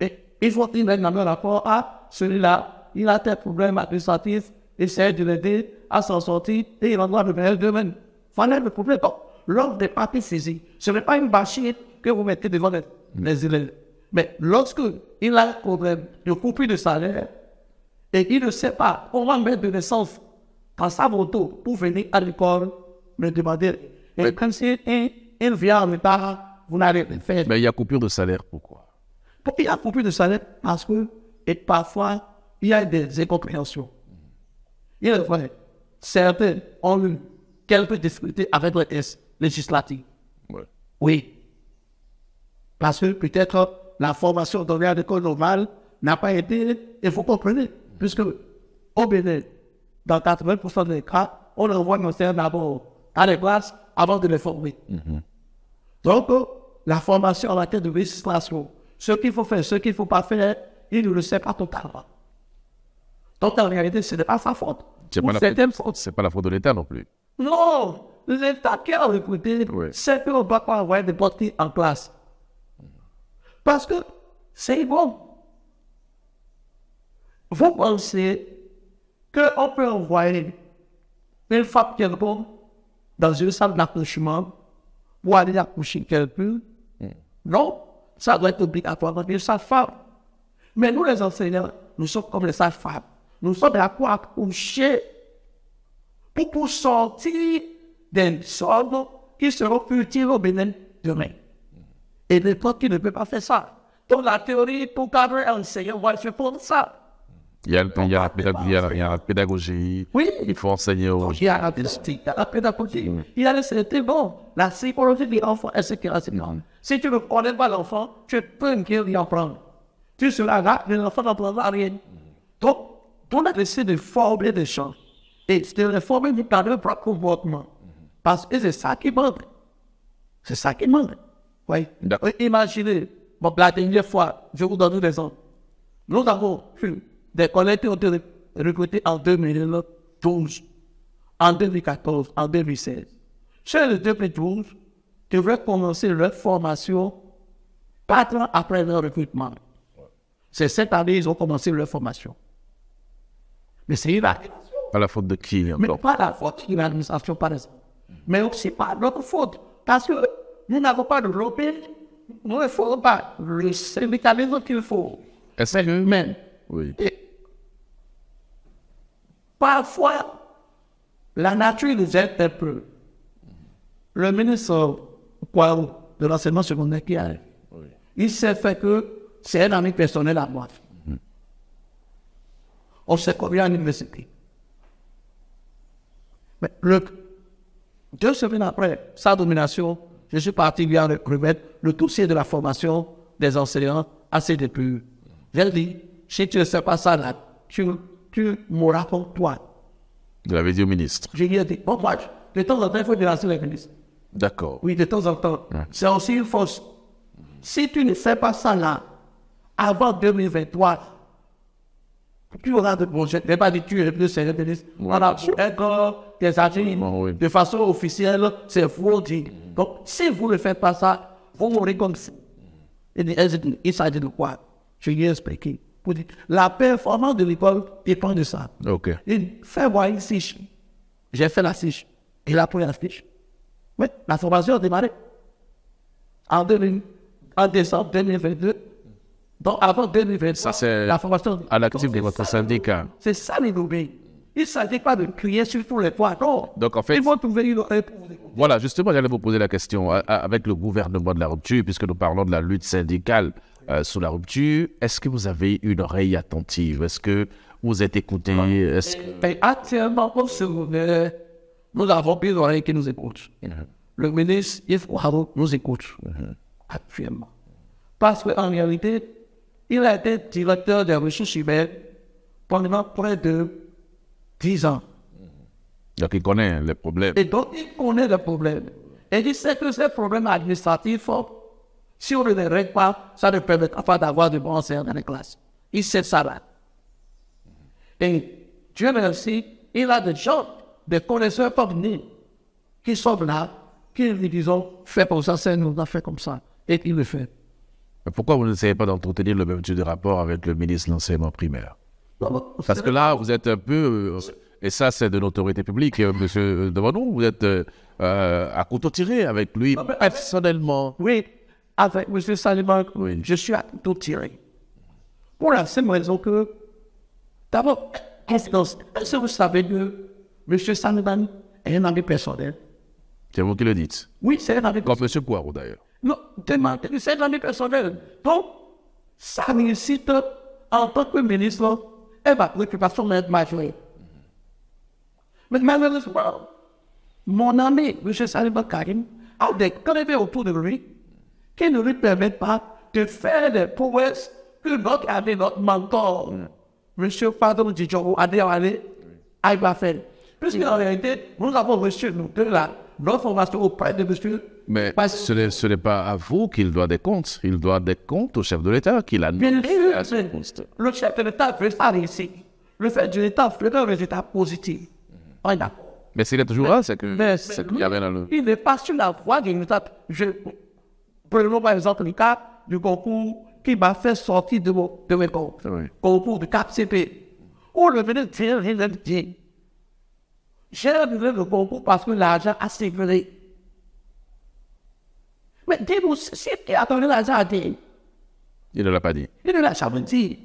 Et ils vont dire dans leur rapport à celui-là, il a tel problème administratif, essayer de l'aider à s'en sortir et il rendra le meilleur domaine. Voilà le problème. Donc, l'ordre des parties saisies, ce n'est pas une machine que vous mettez devant les, les élèves. Mais lorsque il a un problème de coupure de salaire, et il ne sait pas comment mettre de naissance dans sa moto pour venir à l'école me demander. Et comme si il, il vient en retard, vous n'allez rien faire. Mais il y a coupure de salaire, pourquoi? Il y a coupure de salaire Parce que, et parfois, il y a des incompréhensions. Il est vrai, certains ont eu quelques difficultés avec les tests législatifs. Ouais. Oui. Parce que peut-être la formation donnée à l'école normale n'a pas été, et vous comprenez, puisque au Bénin, dans 80% des cas, on envoie nos d'abord à les classes avant de les former. Donc, euh, la formation en matière de législation, ce qu'il faut faire, ce qu'il ne faut pas faire, il ne le sait pas totalement. Donc, en réalité, ce n'est pas sa faute. C'est Pour pas, pas la faute de l'État non plus. non, l'État qui a recruté, Oui. c'est qu'on ne doit pas envoyer des portiers en classe. Parce que c'est bon. Vous pensez qu'on peut envoyer une femme quelconque dans une salle d'accouchement pour aller accoucher quelqu'un? Non, Ça doit être obligatoire dans les sages-femmes. Mais nous, les enseignants, nous sommes comme les sages-femmes. Nous sommes d'accord à coucher pour, pour sortir d'un ordres qui seront utiles au bénin demain. Et l'époque qui ne peut pas faire ça. Donc la théorie, pour cadrer un enseignant, va se pour ça. Il y a, il y a la pédagogie, il y a la- il y a la pédagogie. Oui. Il faut enseigner aux Il y a la pédagogie, il y a la pédagogie, il y a le bon, la psychologie de l'enfant, etc. Si tu ne connais pas l'enfant, tu peux lui apprendre. Tu seras là, mais l'enfant n'apprendra rien. Donc, on a essayé de former des gens et de les former par leur propre comportement. Parce que c'est ça qui manque. C'est ça qui manque. Oui. Imaginez, bon, la dernière fois, je vous donne des exemples. Nous avons eu des collègues qui ont été recrutés en 2012, en 2014, en 2016. Chez les 2012, devraient commencer leur formation quatre ans après leur recrutement. C'est cette année ils ont commencé leur formation. Mais c'est une à la faute de qui Mais pas la faute de l'administration, par exemple. Mais aussi pas notre faute. Parce que nous n'avons pas développé, nous ne faisons pas le syndicalisme qu'il faut. Est-ce que Mais oui. et parfois, la nature nous aide un peu. Le ministre Poirot de l'enseignement secondaire qui arrive, il s'est fait que c'est un ami personnel à moi. On s'est connu à l'université. Mais le, deux semaines après sa domination, je suis parti lui en remettre le dossier de la formation des enseignants à CDPU. J'ai dit, si tu ne sais pas ça là, tu, tu me racontes toi. Vous l'avez dit au ministre. J'ai dit, bon, moi, de temps en temps, il faut dénoncer les ministres. D'accord. Oui, de temps en temps. C'est aussi une force. Si tu ne fais pas ça là, avant 2023, tu auras de projets. Je n'ai pas dit tu es plus sérieux ministre. On a encore des agents Bon, oui. de façon officielle, c'est vous dit. Donc, si vous ne faites pas ça, vous mourrez comme ça. Il s'agit de quoi? Je lui ai expliqué. La performance de l'école dépend de ça. Ok. Il fait voir une fiche. J'ai fait la fiche. Il a pris la fiche. La formation a démarré. En, 2000 en décembre 2022. Donc, avant 2023, Ça, c'est la formation. À l'actif de votre syndicat. C'est ça l'idée. Il ne s'agit pas de crier sur tous les points. Non. Donc, en fait- Il faut trouver une réponse. Voilà, justement, j'allais vous poser la question. A- a- Avec le gouvernement de la rupture, puisque nous parlons de la lutte syndicale euh, sous la rupture, est-ce que vous avez une oreille attentive? Est-ce que vous êtes écouté? Est-ce que- Mais actuellement, au secondaire, nous avons plus d'oreilles qui nous écoutent. Le ministre Yves Ouattara nous écoute actuellement. Parce qu'en réalité, il a été directeur des ressources humaines pendant près de 10 ans. Donc, il connaît les problèmes. Et donc, il connaît le problème. Et il sait que ces problèmes administratifs, si on ne les règle pas, ça ne permettra pas d'avoir de bons enseignants dans les classes. Il sait ça là. Et Dieu merci, il a des gens, des connaisseurs comme nous, qui sont là, qui lui disent, fais pour ça, c'est nous, on a fait comme ça. Et il le fait. Mais Pourquoi vous n'essayez pas d'entretenir le même type de rapport avec le ministre de l'enseignement primaire? Parce que là, vous êtes un peu, euh, et ça c'est de l'autorité publique, euh, monsieur devant nous, vous êtes euh, euh, à couteau tiré avec lui personnellement. Oui, avec M. Saliman, Oui. je suis à tout tiré. Pour la simple raison que, d'abord, est-ce que est-ce que vous savez que M. Saliman est un ami personnel C'est vous qui le dites. Oui, c'est un ami Comme personnel. monsieur Poirot d'ailleurs. Non, c'est un ami personnel. Donc, ça nécessite, en tant que ministre, et ma préoccupation est majeure. Mais malheureusement, mon ami, M. Saliman Karim, a des collègues autour de lui qui ne lui permettent pas de faire des prouesses que notre ami, notre mentor, M. Fadon Djidjoro, a déjà allé, a pas fait. Puisqu'en réalité, nous avons reçu, nous, de la, notre formation auprès de M. Mais Parce- ce n'est ce n'est pas à vous qu'il doit des comptes. Il doit des comptes au chef de l'État qu'il a Bien sûr, le chef de l'État veut ça ici. Le fait de l'État fait un résultat positif. On est d'accord. Mais s'il est toujours là, c'est que Mais c'est lui, qu'il y avait dans le... il n'est pas sur la voie de l'État. Je, prenons par exemple le cas du concours qui m'a fait sortir de, mon, de mes comptes. Oui. Concours de CAP-CP. Où le ministre dire. J'ai annulé le concours parce que l'argent a sécuré. Mais si tu as donné l'argent à dire, Il ne l'a pas dit. Il ne l'a jamais dit.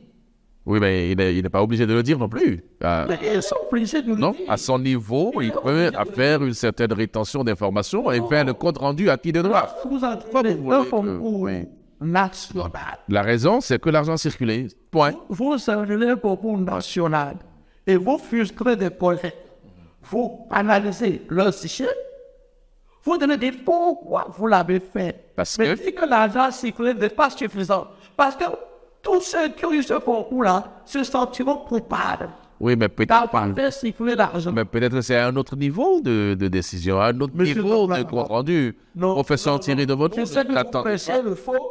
Oui, mais il n'est il pas obligé de le dire non plus. Ah, Mais ils sont obligés de le non, dire. à son niveau, il peut faire une certaine rétention d'informations et faire le compte rendu à qui de droit. Vous vous concours oui. national. La raison, c'est que l'argent circulait. Point. Vous entraînez un concours national et vous frustrez des projets. Vous analysez leur sujet. Vous donnez des pourquoi vous l'avez fait. Parce Mais que- si que l'argent circulé n'est pas suffisant. Parce que tous ceux qui ont eu ce concours-là se sentiront coupables Oui, mais peut-être mais peut-être c'est à un autre niveau de, de décision, à un autre Monsieur niveau de compte rendu. Non. Professeur Thierry de votre.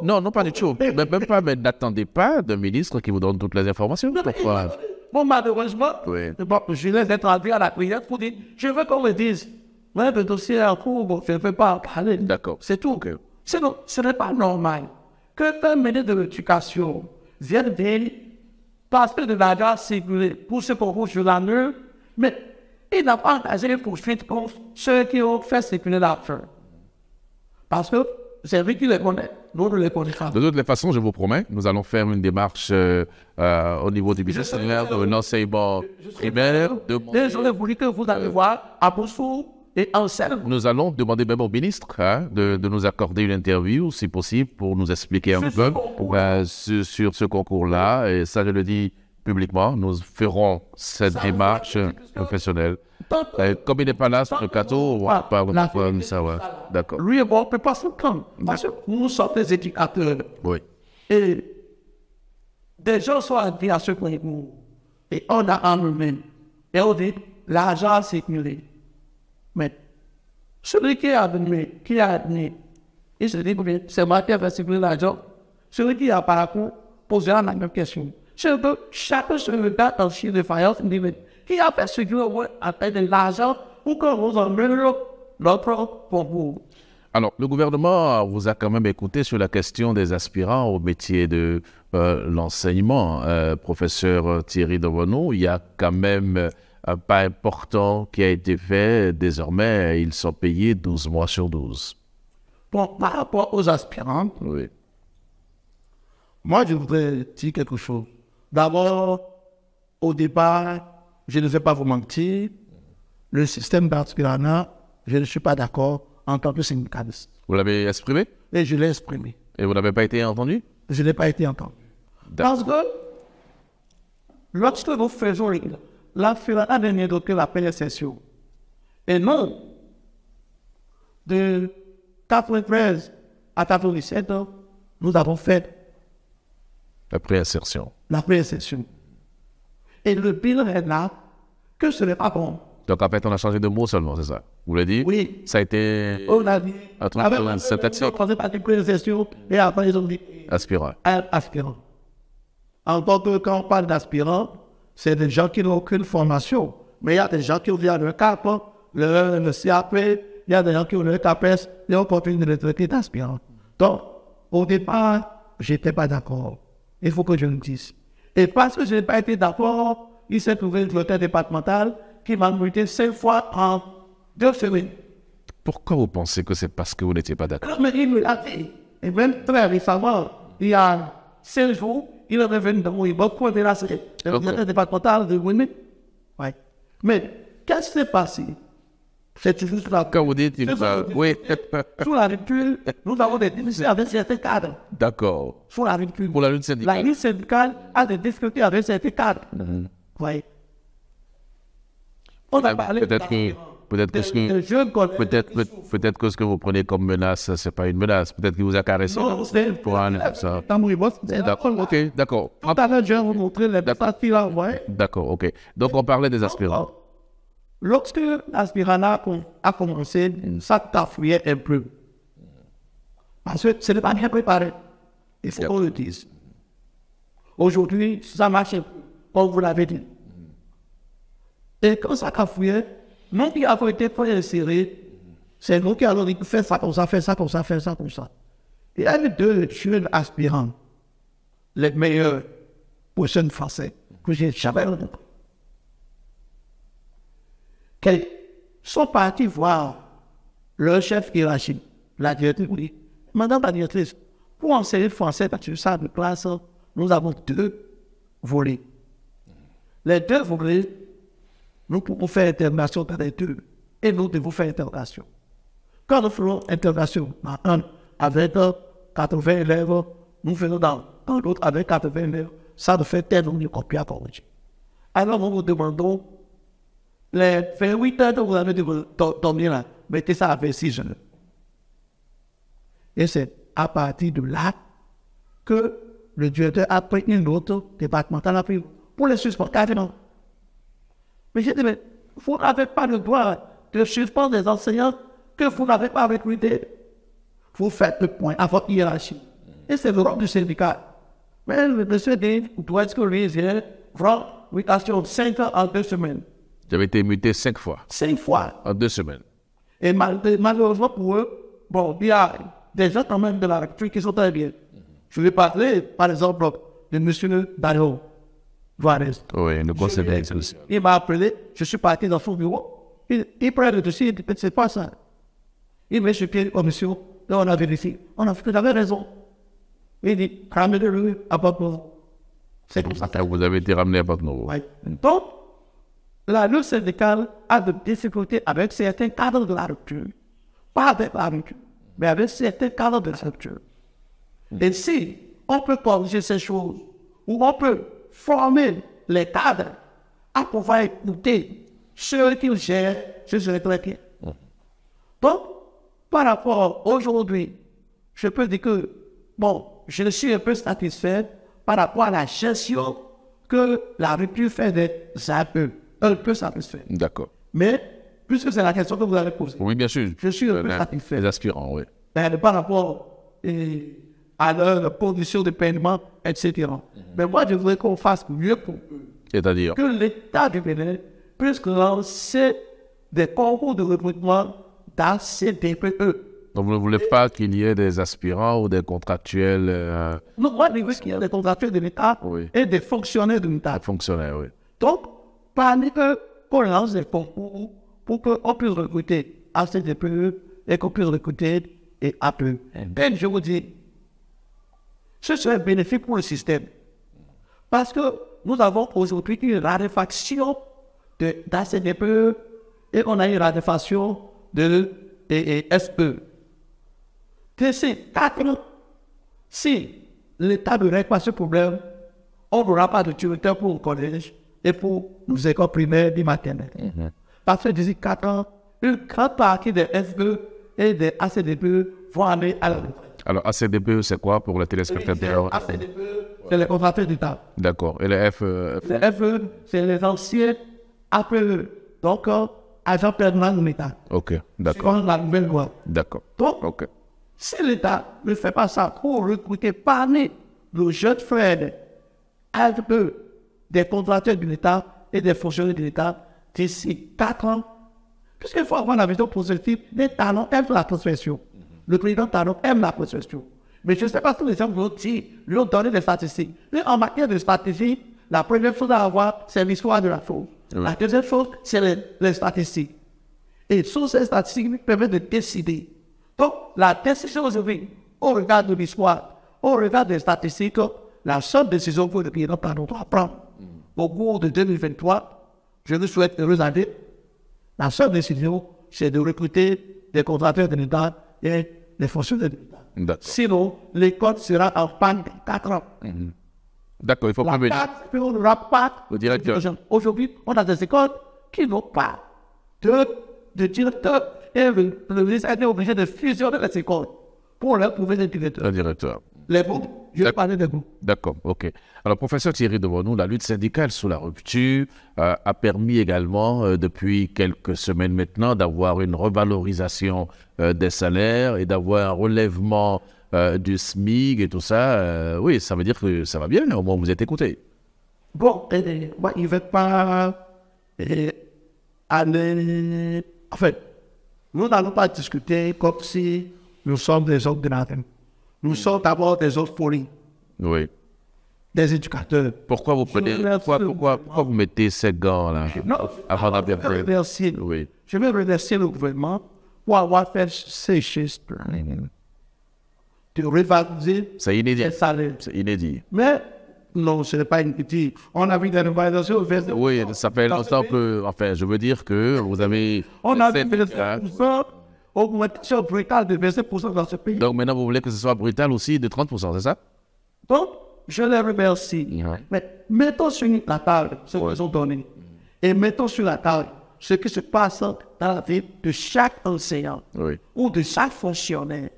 Non, non, pas du tout. Mais même pas, mais n'attendez pas d'un ministre qui vous donne toutes les informations. Pourquoi Bon, malheureusement, Oui. bon, je laisse être entré à la prière pour dire, je veux qu'on me dise, ouais, le dossier est en cours, je ne veux pas en parler. D'accord. C'est tout. Sinon, ce n'est pas normal que un ministre de l'Éducation vienne dire, parce que de l'argent circulé pour ce concours sur la neuf, mais il n'a pas engagé une poursuite contre ceux qui ont fait circuler l'argent. Parce que c'est lui qui les connaît, nous ne les connaissons pas. De toutes les façons, je vous promets, nous allons faire une démarche euh, euh, au niveau du ministère de l'enseignement primaire. Désolé, vous dites que vous allez voir à Boussou et Anselme. Nous allons demander même au ministre hein, de, de nous accorder une interview, si possible, pour nous expliquer un peu euh, sur, sur ce concours-là. Et ça, je le dis publiquement, nous ferons cette Ça, démarche professionnelle. Euh, comme il n'est pas là sur le plateau, on on va ça, ouais. D'accord. Lui et moi, on ne peut pas se prendre. Parce que nous sommes des éducateurs. Oui. Et des gens sont admis à ce concours. Et on a en nous-mêmes. Et on dit, l'argent a circulé. Mais celui qui a admis, qui a admis, il se dit, c'est moi qui ai fait circuler l'argent. Celui qui a par contre posera la même question. C'est que chacun se regarde dans le chien de faïence et dit, mais qui a fait après de l'argent pour que emmenions notre concours? Alors, le gouvernement vous a quand même écouté sur la question des aspirants au métier de euh, l'enseignement. Euh, professeur Thierry Devono, il y a quand même euh, un pas important qui a été fait. Désormais, ils sont payés 12 mois sur 12. Bon, par rapport aux aspirants, Oui. Moi, je voudrais dire quelque chose. D'abord, au départ, je ne vais pas vous mentir, le système d'Articulana, je ne suis pas d'accord en tant que syndicaliste. Vous l'avez exprimé? Et je l'ai exprimé. et vous n'avez pas été entendu? Je n'ai pas été entendu. Parce que lorsque nous faisons l'Articulana de négocier la PSSO, et non de 93 à 97, nous avons fait Après insertion. la précession. Et le bilan est là que ce n'est pas bon. Donc, en fait, on a changé de mot seulement, c'est ça? Vous l'avez dit? Oui. Ça a été On a dit. Un truc on par des précessions et après ils ont dit aspirant. aspirant. En tant que quand on parle d'aspirant, c'est des gens qui n'ont aucune formation. Mais il y a des gens qui ont via le CAP, le, le CAP, il y a des gens qui ont le CAPES et on continue de les traiter d'aspirants. Donc, au départ, je n'étais pas d'accord. Il faut que je le dise. Et parce que je n'ai pas été d'accord, il s'est trouvé une directeur départemental qui m'a muté cinq fois en deux semaines. Pourquoi vous pensez que c'est parce que vous n'étiez pas d'accord? Mais il me l'a dit. Et même très récemment, il y a cinq jours, il est revenu dans mon immeuble pour menacer le Ok. directeur départemental de Winnie. Ouais. Mais qu'est-ce qui s'est passé? C'est juste la Quand vous dites, il vous a- oui, Sous la rupture, nous avons des discussions avec certains cadres. d'accord. Sous la rupture. Pour la lutte La syndicale. lutte syndicale a des discussions avec certains cadres. Ouais. On a parlé Peut-être que, peut-être que, ce que, peut-être, peut-être ce vous prenez comme menace, c'est pas une menace. Peut-être qu'il vous a caressé. Non, c'est Pour un, ça. D'accord, ok, d'accord. Tout à l'heure, je vais vous montrer les qu'il a envoyés. D'accord, ok. Donc, on parlait des aspirants. Lorsque l'aspirana a com- a commencé, ça cafouillait un peu. Parce que ce n'est pas bien préparé. Il faut Yep. qu'on le dise. Aujourd'hui, ça marche comme vous l'avez dit. Et quand ça cafouillait, nous qui avons été pas insérés, c'est nous qui allons dire fais ça comme ça, fais ça comme ça, fais ça comme ça. Il y a les deux jeunes aspirants, les meilleurs pour jeunes français, que j'ai jamais rencontrés sont partis voir leur chef hiérarchique, la directrice. Oui. Madame la directrice, Pour enseigner le français, parce que ça, de classe, nous avons deux volets. Les deux volets, nous pouvons faire intégration dans les deux. Et nous devons faire intégration. Quand nous faisons dans un avec 80 élèves, nous faisons dans, dans l'autre avec 80 élèves, ça nous fait tel nombre de copies à corriger. Alors nous vous demandons, les 28 heures que vous avez dormi là, mettez ça à 26 heures. Et c'est à partir de là que le directeur a pris une note départementale pris pour les suspendre carrément. Mais j'ai dit, mais vous n'avez pas le droit de suspendre des enseignants que vous n'avez pas recrutés. Vous faites le point à votre hiérarchie. Et c'est le rôle du syndicat. Mais le monsieur dit, doit être corrigé, grand mutation 5 ans en deux semaines. J'avais été muté cinq fois 5 fois? en deux semaines. Et mal- malheureusement pour eux, bon, il y a des gens quand même de la rectrice qui sont très bien. Je vais parler, par exemple, de M. Dario Juarez. Oui, le conseil d'excellence. Il m'a appelé, je suis parti dans son bureau. Il, il prend le dossier, il dit, c'est pas ça. Il met sur pied une commission, là on a vérifié. On a fait, j'avais raison. Il dit, ramenez-le à Papa. C'est comme ça. Vous avez été ramené à Porto Ouais. Donc, la lutte syndicale a des difficultés avec certains cadres de la rupture. Pas avec la rupture, mais avec certains cadres de la rupture. Et si on peut corriger ces choses, ou on peut former les cadres à pouvoir écouter ceux qui gèrent, je serais très bien. Donc, par rapport aujourd'hui, je peux dire que, bon, je suis un peu satisfait par rapport à la gestion que la rupture fait des peu, un peu satisfait. D'accord. Mais, puisque c'est la question que vous avez posée, Oui, bien sûr. Je suis un peu Euh, satisfait. Les aspirants, oui. ben, par rapport à leurs conditions de paiement, etc. Mais moi, je voudrais qu'on fasse mieux pour eux. C'est-à-dire? Que l'État du Bénin puisse lancer des concours de recrutement dans ces DPE. Donc, vous ne voulez pas qu'il y ait des aspirants ou des contractuels euh, Donc, moi, je veux qu'il y ait des contractuels de l'État Oui. et des fonctionnaires de l'État. fonctionnaires, oui. Donc, parmi eux, qu'on lance des concours pour qu'on puisse recruter à DPE et qu'on puisse recruter et APE. Et je vous dis, ce serait bénéfique pour le système. Parce que nous avons aujourd'hui une raréfaction de d'ACDPE et on a une raréfaction de et, et ans, si l'État ne règle pas ce problème, on n'aura pas de directeur pour le collège et pour nos écoles primaires et maternelles. Parce que d'ici 4 ans, une grande partie des FE et des ACDPE vont aller à la retraite. Alors, ACDPE, c'est quoi pour les téléspectateurs ACDPE, c'est les contracteurs d'État. D'accord. Et les F, euh, Les FE, c'est les anciens APE. Donc, euh, agents permanents de l'État. Ok, d'accord. Selon la nouvelle loi. D'accord. Donc, si l'État ne fait pas ça pour recruter parmi nos jeunes frères APE, des contracteurs de l'État et des fonctionnaires de l'État d'ici 4 ans, puisqu'il faut avoir la vision positive, les talents aiment la prospection. Le président Talon aime la prospection. Mais je ne sais pas si les gens vont dire, lui ont donné des statistiques. Mais en matière de statistiques, la première chose à avoir, c'est l'histoire de la chose. La deuxième chose, c'est les, les statistiques. Et sur ces statistiques nous permettent de décider. Donc, la décision aujourd'hui, au regard de l'histoire, au regard des statistiques, la seule décision que le président Talon doit prendre au cours de 2023, je vous souhaite heureuse année. La seule décision, c'est de recruter des contracteurs de l'État et des fonctionnaires de l'État. Sinon, l'école sera en panne dans 4 ans. D'accord, il faut La carte, on n'aura pas. Le directeur. Aujourd'hui, on a des écoles qui n'ont pas de, de directeur. Et le, a été obligé de fusionner les écoles pour leur trouver des directeurs. Le directeur. Les groupes, je vais parler des groupes. D'accord, ok. Alors, professeur Thierry devant nous, la lutte syndicale sous la rupture euh, a permis également, euh, depuis quelques semaines maintenant, d'avoir une revalorisation euh, des salaires et d'avoir un relèvement du SMIC et tout ça. Oui, ça veut dire que ça va bien, au moins vous êtes écouté. Bon, et, moi, il ne va pas euh, aller. En fait, nous n'allons pas discuter comme si nous sommes des autres de la. Nous sommes d'abord des folie, Oui. des éducateurs. Pourquoi vous prenez, pourquoi, pourquoi, pourquoi vous mettez ces gants-là Non, avant je vais remercier, Oui. je vais remercier le gouvernement pour avoir fait ces gestes. de revaloriser C'est inédit. C'est inédit. Mais non, ce n'est pas une petite. On a vu des revalorisations vers Oui, ça fait longtemps que. Enfin, je veux dire que vous avez. On a vu hein. 25%, augmentation brutale de 25% dans ce pays. Donc maintenant, vous voulez que ce soit brutal aussi de 30%, c'est ça? Donc, je les remercie. Ouais. Mais mettons sur la table ce qu'ils ont donné. Et mettons sur la table ce qui se passe dans la vie de chaque enseignant Oui. ou de chaque fonctionnaire.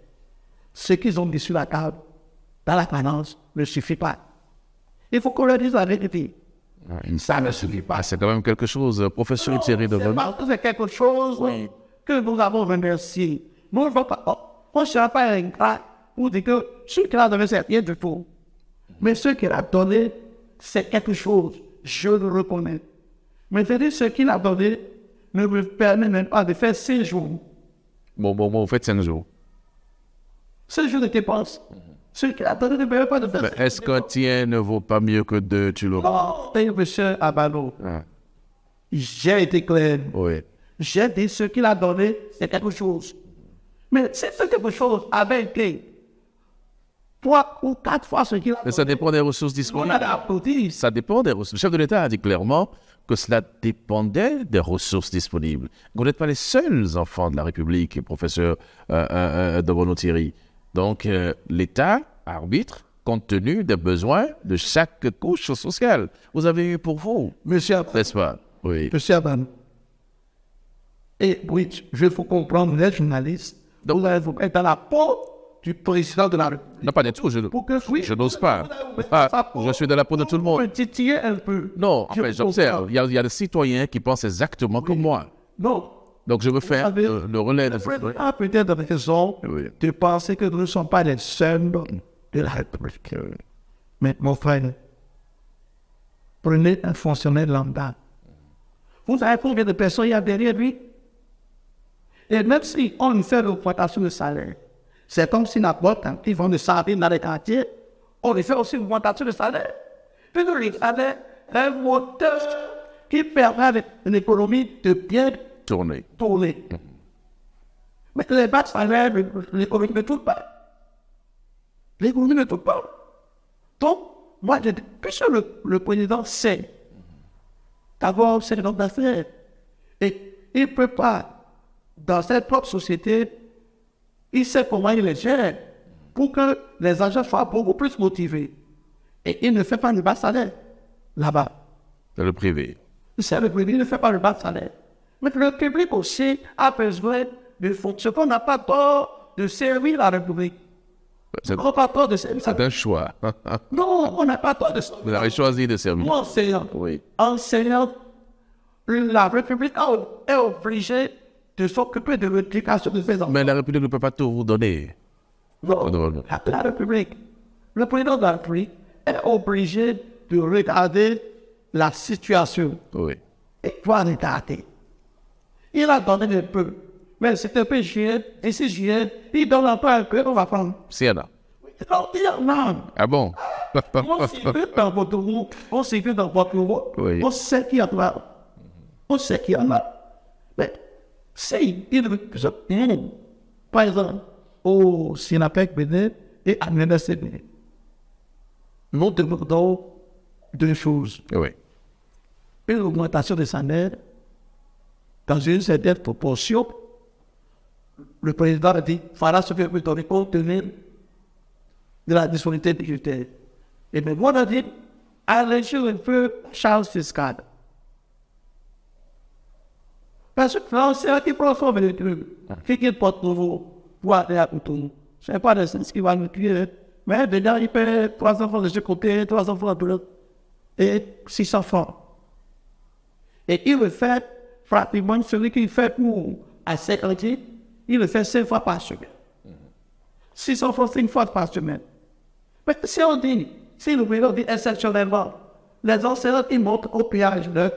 Ce qu'ils ont mis sur la table dans la balance ne suffit pas. Il faut qu'on leur dise la vérité. Ça ne suffit pas. C'est quand même quelque chose. euh, Professeur Thierry de C'est quelque chose que nous avons remercié. Nous ne pas, oh, on ne sera pas ingrat pour dire que ce qu'il a donné, c'est rien du tout. Mais ce qu'il a donné, c'est quelque chose. Je le reconnais. Mais c'est-à-dire, ce qu'il a donné ne me permet même pas de faire six jours. Bon, bon, bon, vous faites 5 jours. Six jours de dépenses. Ce qu'il a donné ne me permet pas de faire Mais est-ce qu'un tien ne vaut pas mieux que deux, tu l'auras Non, et monsieur Abano, Ah, j'ai été clair. Oui. J'ai dit ce qu'il a donné, c'est quelque chose. Mais c'est ce quelque chose avait été trois ou quatre fois ce qu'il a Mais ça donné. dépend des ressources On disponibles. Ça dépend des ressources. Le chef de l'État a dit clairement que cela dépendait des ressources disponibles. Vous n'êtes pas les seuls enfants de la République, professeur euh, euh, euh, de Bono-Thierry. Donc, euh, l'État arbitre compte tenu des besoins de chaque couche sociale. Vous avez eu pour vous, Monsieur Abano. n'est-ce pas? Oui. Monsieur Abano. Et oui, je faut comprendre, les journalistes, Donc- vous avez être dans la peau du président de la République. Non, pas du tout. Je, oui, je n'ose pas. vous Ah, je suis dans la peau de tout le monde. Vous titiller un peu. Non, en fait, vous j'observe. Il y, a, il y a des citoyens qui pensent exactement comme moi. Non. Donc, je veux faire le, le relais de Le président a peut-être raison Oui. de penser que nous ne sommes pas les seuls de la République. Mais mon frère, prenez un fonctionnaire lambda. Vous savez combien de personnes il y a derrière lui? Et même si on fait l'augmentation de salaire, c'est comme si n'importe qui vend des sardines dans les quartiers, on lui fait aussi une augmentation de salaire. Puis nous, le salaire est un moteur qui permet à l'économie de bien tourner. tourner. Mais les bas de salaire, l'économie ne tourne pas. L'économie ne tourne pas. Donc, moi, je dis, puisque le, le président sait, d'abord, c'est l'homme d'affaires, et il prépare dans cette propre société, il sait comment il les gère pour que les agents soient beaucoup plus motivés. Et il ne fait pas le bas salaire là-bas. C'est le privé. C'est le privé ne fait pas le bas salaire. Mais le public aussi a besoin de fonctionner. On n'a pas tort de servir la République. C'est On n'a pas tort de servir la c'est un choix. Non, on n'a pas tort de servir. Vous avez choisi de servir. Moi, enseignant, Oui. enseignant, la République est obligée de s'occuper de l'éducation de ses enfants. Mais la République ne peut pas tout vous donner. Non, non, non. La, la République, le président de la République est obligé de regarder la situation Oui. et doit regarder. Il a donné un peu, mais c'est un peu juillet, et si juillet, il donne un peu, on va prendre. S'il y en a. Non, il y en a. Ah bon? On circule dans votre route, on dans votre Oui. on sait qu'il y en a. On sait qu'il y en a. Mais si il veut que ça par exemple, au Sinapec Bénin et à l'NSCB, nous demandons deux choses. Oui. Une augmentation des salaires dans une certaine proportion. Le président a dit, fera ce que vous compte tenu de la disponibilité budgétaire. Et même on a dit, alléger un peu la charge fiscale. Parce que c'est un qui prend son véhicule. Qui porte nouveau pour aller à Cotonou. Ce n'est pas le sens qui va nous tuer. Mais dedans, il paie 300 francs de ce côté, 300 francs de l'autre. Et 600 francs. Et il le fait pratiquement celui qui fait pour à 50 il le fait 5 fois par semaine. 600 francs 5 fois par semaine. Mais si on dit, si le président dit exceptionnellement, les enseignants, ils montent au péage, leur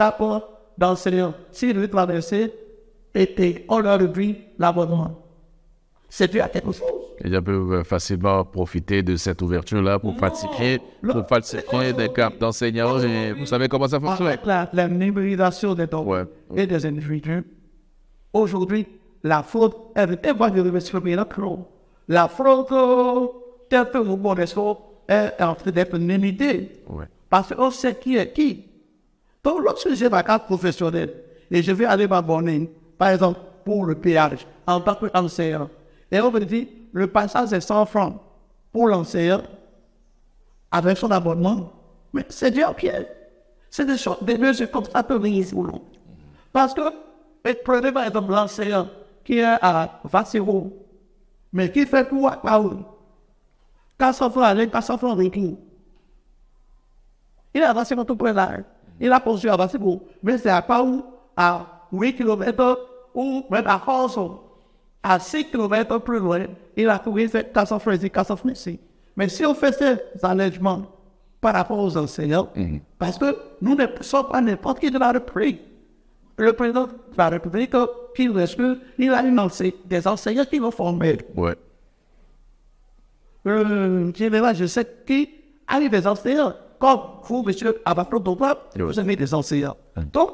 d'enseignants. S'ils veulent traverser, et on leur dit l'abonnement. C'est dû à quelque chose. Ils peuvent facilement profiter de cette ouverture-là pour pratiquer, pour falsifier des cartes d'enseignants. Vous savez comment ça fonctionne Avec la, la numérisation des dons Ouais. et des individus, aujourd'hui, la fraude, elle est je remercie le Macron. La fraude euh, tel que nous connaissons est en train d'être limité. Ouais. Parce qu'on sait qui est qui. Donc, lorsque j'ai ma carte professionnelle et je vais aller m'abonner, par exemple, pour le péage, en tant qu'enseignant, et on me dit, le passage est 100 francs pour l'enseignant, avec son abonnement, mais c'est du pied. C'est des choses, des mesures comme ça peuvent Parce que, prenez par exemple l'enseignant qui est à Vassiro, mais qui fait tout à Paoul. 400 francs aller, 400 francs retour. Il a avancé dans tout point là. Il a poursuivi à Vassiro, mais c'est à Paoul, à 8 km ou même à Hanson, à 6 km plus loin, il a trouvé ces 400 francs ici, 400 francs ici. Mais si on fait ces allègements par rapport aux enseignants, parce que nous ne sommes pas n'importe qui de la République. Le président de la République, qui reste, il a annoncé des enseignants qui vont former. Ouais. Général, je sais qui a des enseignants. Comme vous, monsieur Dobab, Oui. vous avez des enseignants. Donc,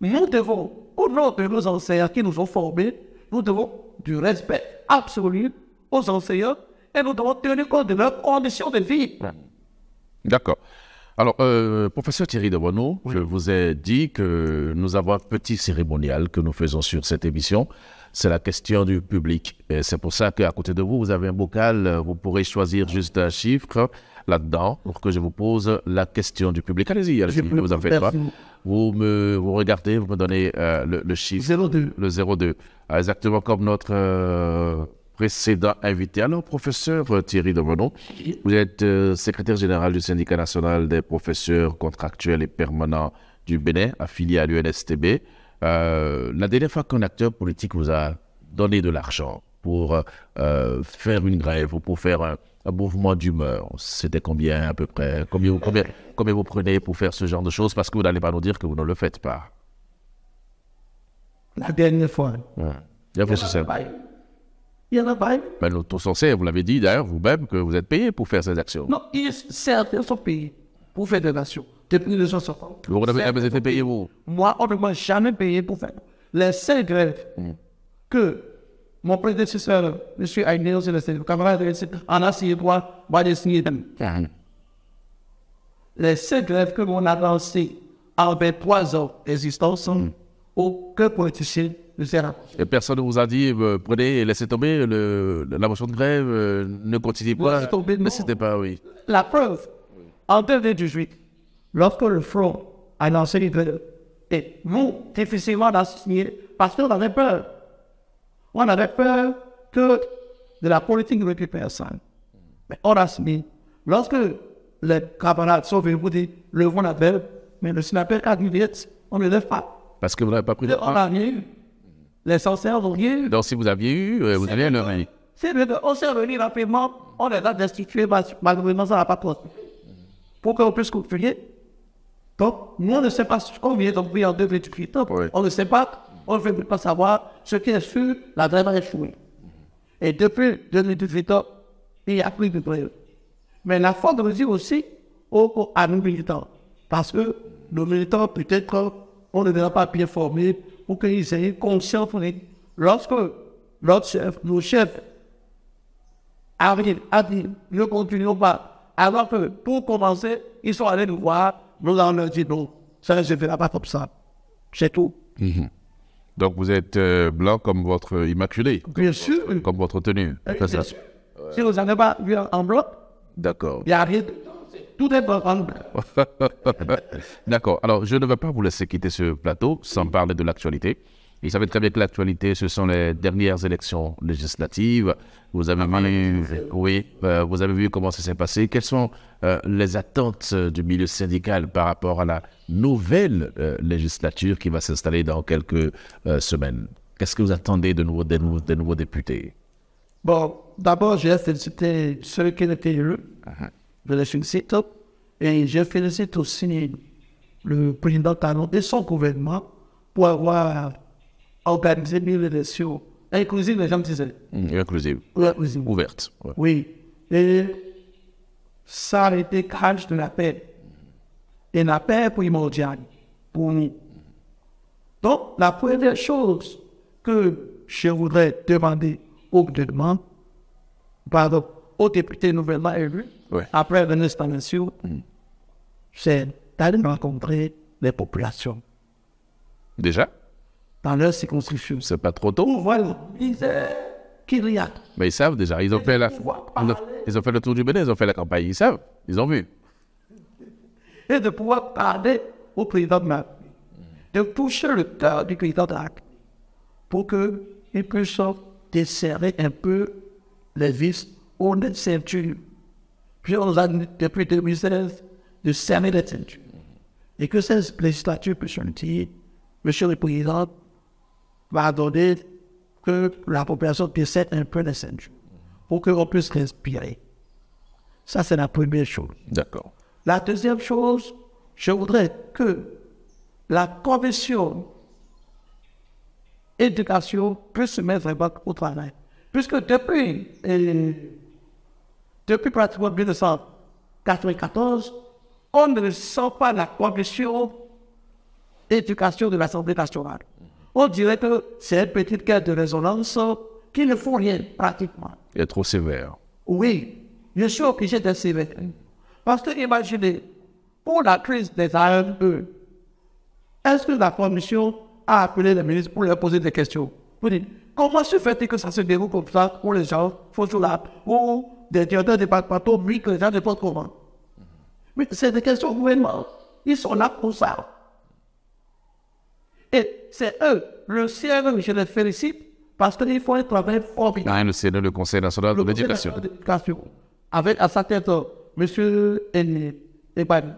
nous devons, au nom de nos enseignants qui nous ont formés, nous devons du respect absolu aux enseignants et nous devons tenir compte de leurs conditions de vie. D'accord. Alors, euh, professeur Thierry de Bono, je vous ai dit que nous avons un petit cérémonial que nous faisons sur cette émission. C'est la question du public. Et c'est pour ça qu'à côté de vous, vous avez un bocal. Vous pourrez choisir juste un chiffre là-dedans pour que je vous pose la question du public. Allez-y, allez-y, ne vous en faites pas. Vous me vous regardez, vous me donnez euh, le, le chiffre. 02. Le 02. Ah, Exactement comme notre euh, précédent invité. Alors, professeur Thierry Devenon, vous êtes euh, secrétaire général du syndicat national des professeurs contractuels et permanents du Bénin, affilié à l'UNSTB. Euh, la dernière fois qu'un acteur politique vous a donné de l'argent pour faire une grève ou pour faire un, un mouvement d'humeur, c'était combien à peu près? Combien, vous- combien, combien vous prenez pour faire ce genre de choses? Parce que vous n'allez pas nous dire que vous ne le faites pas. La dernière fois. Il y a. Il y en a pas. Mais nous tous censés, vous l'avez dit d'ailleurs vous-même, que vous êtes payé pour faire ces actions. Non, ils, certains sont payés pour faire des nations depuis les 60 Vous avez été payé, vous? Moi, on ne m'a jamais payé pour faire. Les seules grèves que mon prédécesseur, M. C'est le camarade en a signé droit, va les signer. Les seules grèves que l'on a lancées en 23 ans d'existence, aucun politicien ne s'est rapproché. Et personne ne vous a dit, euh, prenez, laissez tomber le, la motion de grève, euh, ne continuez pas. Laissez tomber, non. C'était pas, oui. La preuve, en 2018, lorsque le Front a lancé les grèves, et nous, difficilement, signé parce qu'on avait peur. On avait peur que de la politique récupération. Mais on a signé. Lorsque les camarades sont venus vous dire, le vent la grève, mais le dit vite, on ne lève pas. Parce que vous n'avez pas pris de On n'a rien eu. Les sincères n'ont rien eu. Donc si vous aviez eu, euh, vous aviez le rien. C'est vrai qu'on s'est revenu rapidement, on les a destitués, ma- malheureusement, ça n'a pas possible. Pour qu'on puisse continuer. Donc, nous, on ne sait pas ce qu'on vient d'ouvrir en 2018. Oui. On ne sait pas, on ne veut pas savoir ce qui est sûr, la grève a échoué. Et depuis 2018, il n'y a plus de grève. Mais la faute de dire aussi au- au- à nos militants. Parce que nos militants, peut-être, on ne les a pas bien formés pour qu'ils aient conscience. Lorsque notre chef, nos chefs, arrivent à dire ne continuons pas, alors que pour commencer, ils sont allés nous voir, nous allons leur dire non, ça ne se fera pas comme ça. C'est tout. Donc vous êtes euh, blanc comme votre immaculé, Bien sûr. comme votre tenue. C'est Bien ça. sûr. Si vous n'avez pas vu en blanc, D'accord. il n'y a rien. de- Tout est blanc en blanc. D'accord. Alors, je ne vais pas vous laisser quitter ce plateau sans parler de l'actualité. Vous savez très bien que l'actualité, ce sont les dernières élections législatives. Vous avez vu, oui, euh, vous avez vu comment ça s'est passé. Quelles sont euh, les attentes euh, du milieu syndical par rapport à la nouvelle euh, législature qui va s'installer dans quelques euh, semaines? Qu'est-ce que vous attendez de nouveaux, des, nouveaux, des nouveaux députés? Bon, d'abord, j'ai félicité ceux qui étaient élus. Je les félicite. Et je félicite aussi le président Talon et son gouvernement pour avoir organisé une élection inclusive, les gens disaient. Mmh, Inclusive, Inclusive. ouverte. ouais. Oui. Et ça a été cache de la paix. Et la paix primordiale pour nous. Donc, la première chose que je voudrais demander au gouvernement, pardon, aux députés nouvellement élus, Ouais. après l'installation, c'est d'aller rencontrer les populations Déjà, dans leur circonscription. c'est pas trop tôt. Qu'il y a. Mais ils savent déjà. Ils ont fait la, ils ont, fait le tour du Bénin, ils ont fait la campagne. Ils savent. Ils ont vu. et de pouvoir parler au président de ma de toucher le cœur du président République pour qu'il puisse desserrer un peu les vis ou les ceintures. Puis on a depuis 2016 de serrer les ceintures. Et que cette législature puisse Monsieur le Président, va donner que la population desserre un peu les ceintures pour qu'on puisse respirer. Ça, c'est la première chose. D'accord. La deuxième chose, je voudrais que la commission éducation puisse se mettre au travail. Puisque depuis, euh, depuis pratiquement 1994, on ne sent pas la commission éducation de l'Assemblée nationale. On dirait que c'est une petite caisse de résonance qui ne font rien pratiquement. Il est trop sévère. Oui, je suis obligé d'être sévère. Parce que imaginez, pour la crise des AME, est-ce que la commission a appelé les ministres pour leur poser des questions? Vous dites, comment se fait-il que ça se déroule comme ça pour les gens font sur la ou des directeurs départementaux, oui, que les gens ne pas comment? Mais c'est des questions au gouvernement. Ils sont là pour ça. Et c'est eux, le CRE, je les félicite parce qu'ils font un travail formidable le Sénat, le Conseil national de le Conseil l'éducation. national de l'éducation, avec à sa tête euh, M. Ebani.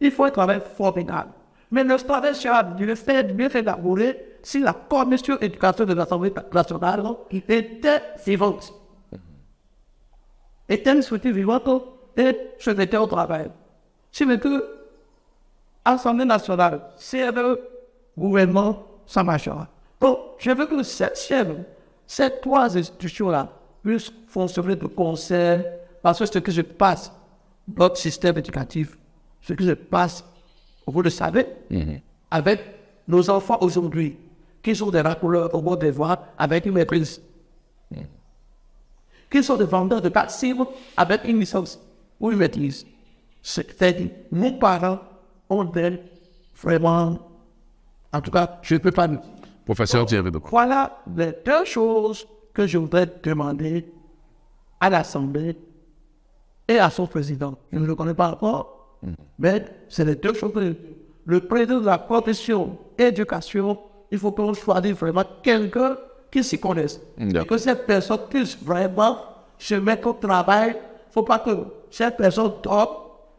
Il faut un travail formidable. Mais le travail sera mieux fait, mieux fait élaboré si la commission éducation de l'Assemblée nationale était vivante. Était souhaitée vivante et je n'étais au travail. Si que Assemblée nationale, le gouvernement, ça marchera. Donc, je veux que cette chaîne, ces trois institutions-là puissent fonctionner de concert parce que ce que je passe, notre système éducatif, ce que je passe, vous le savez, avec nos enfants aujourd'hui, qui sont des raccoureurs au bon devoir avec une maîtrise, qui sont des vendeurs de cibles avec une licence ou une maîtrise. C'est-à-dire, nos parents ont des vraiment, en tout cas, je ne peux pas dire. Professeur Thierry Voilà les deux choses que je voudrais demander à l'Assemblée et à son président. Je ne le connais pas encore, mais c'est les deux choses que le président de la profession éducation, il faut qu'on choisisse vraiment quelqu'un qui s'y connaisse. Et que cette personne puisse vraiment se mettre au travail. Il ne faut pas que cette personne tombe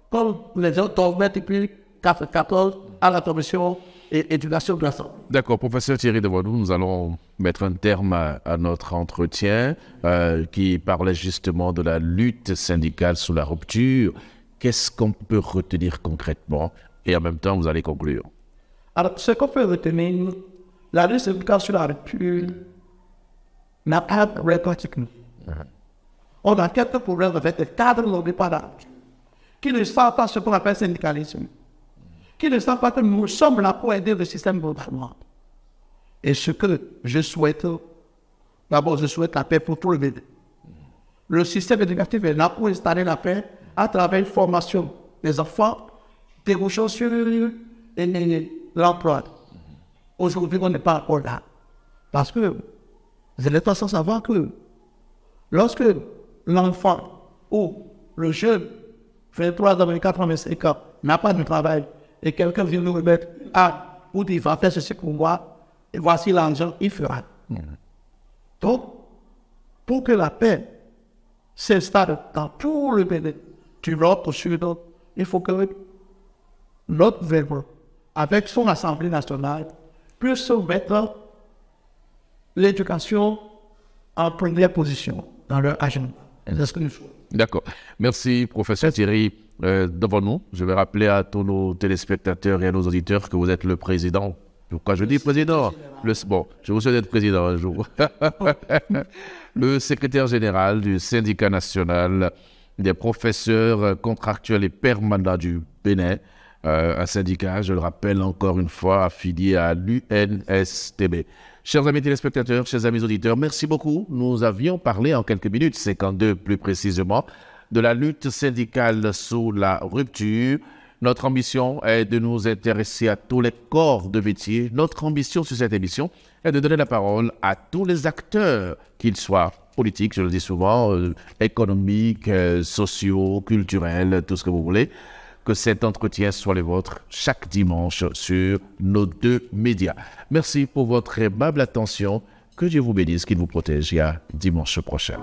comme les autres tombent depuis 94 à la commission et éducation de. D'accord, professeur Thierry Devoinou, nous allons mettre un terme à, à notre entretien euh, qui parlait justement de la lutte syndicale sous la rupture. Qu'est-ce qu'on peut retenir concrètement? Et en même temps, vous allez conclure. Alors, ce qu'on peut retenir, la lutte syndicale sur la rupture n'a pas de répartition. On a quelques problèmes avec les cadres rupture, qui ne savent pas ce qu'on appelle syndicalisme, qui ne savent pas que nous sommes là pour aider le système gouvernemental. Et ce que je souhaite, d'abord, je souhaite la paix pour tout le monde. Le système éducatif est là pour installer la paix à travers une formation des enfants, débouchant sur le- le- l'emploi. Aujourd'hui, on n'est pas encore là. Parce que vous n'êtes pas sans savoir que lorsque l'enfant ou le jeune, 23 ans, 24 ans, 25 ans, n'a pas de travail et quelqu'un vient nous remettre ah, ou dit, va faire ceci pour moi, et voici l'argent, il fera. Donc, pour que la paix s'installe dans tout le pays, du nord au sud, il faut que notre gouvernement, avec son Assemblée nationale, puisse mettre l'éducation en première position dans leur agenda. C'est ce que nous faisons. D'accord. Merci, professeur Thierry euh, Devoinou. Je vais rappeler à tous nos téléspectateurs et à nos auditeurs que vous êtes le président. Pourquoi je dis président le, Bon, je vous souhaite d'être président un jour. le secrétaire général du syndicat national des professeurs contractuels et permanents du Bénin. Euh, un syndicat, je le rappelle encore une fois, affilié à l'UNSTB. Chers amis téléspectateurs, chers amis auditeurs, merci beaucoup. Nous avions parlé en quelques minutes, 52 plus précisément, de la lutte syndicale sous la rupture. Notre ambition est de nous intéresser à tous les corps de métier. Notre ambition sur cette émission est de donner la parole à tous les acteurs, qu'ils soient politiques, je le dis souvent, euh, économiques, euh, sociaux, culturels, tout ce que vous voulez. Que cet entretien soit le vôtre chaque dimanche sur nos deux médias. Merci pour votre aimable attention. Que Dieu vous bénisse, qu'il vous protège à dimanche prochain.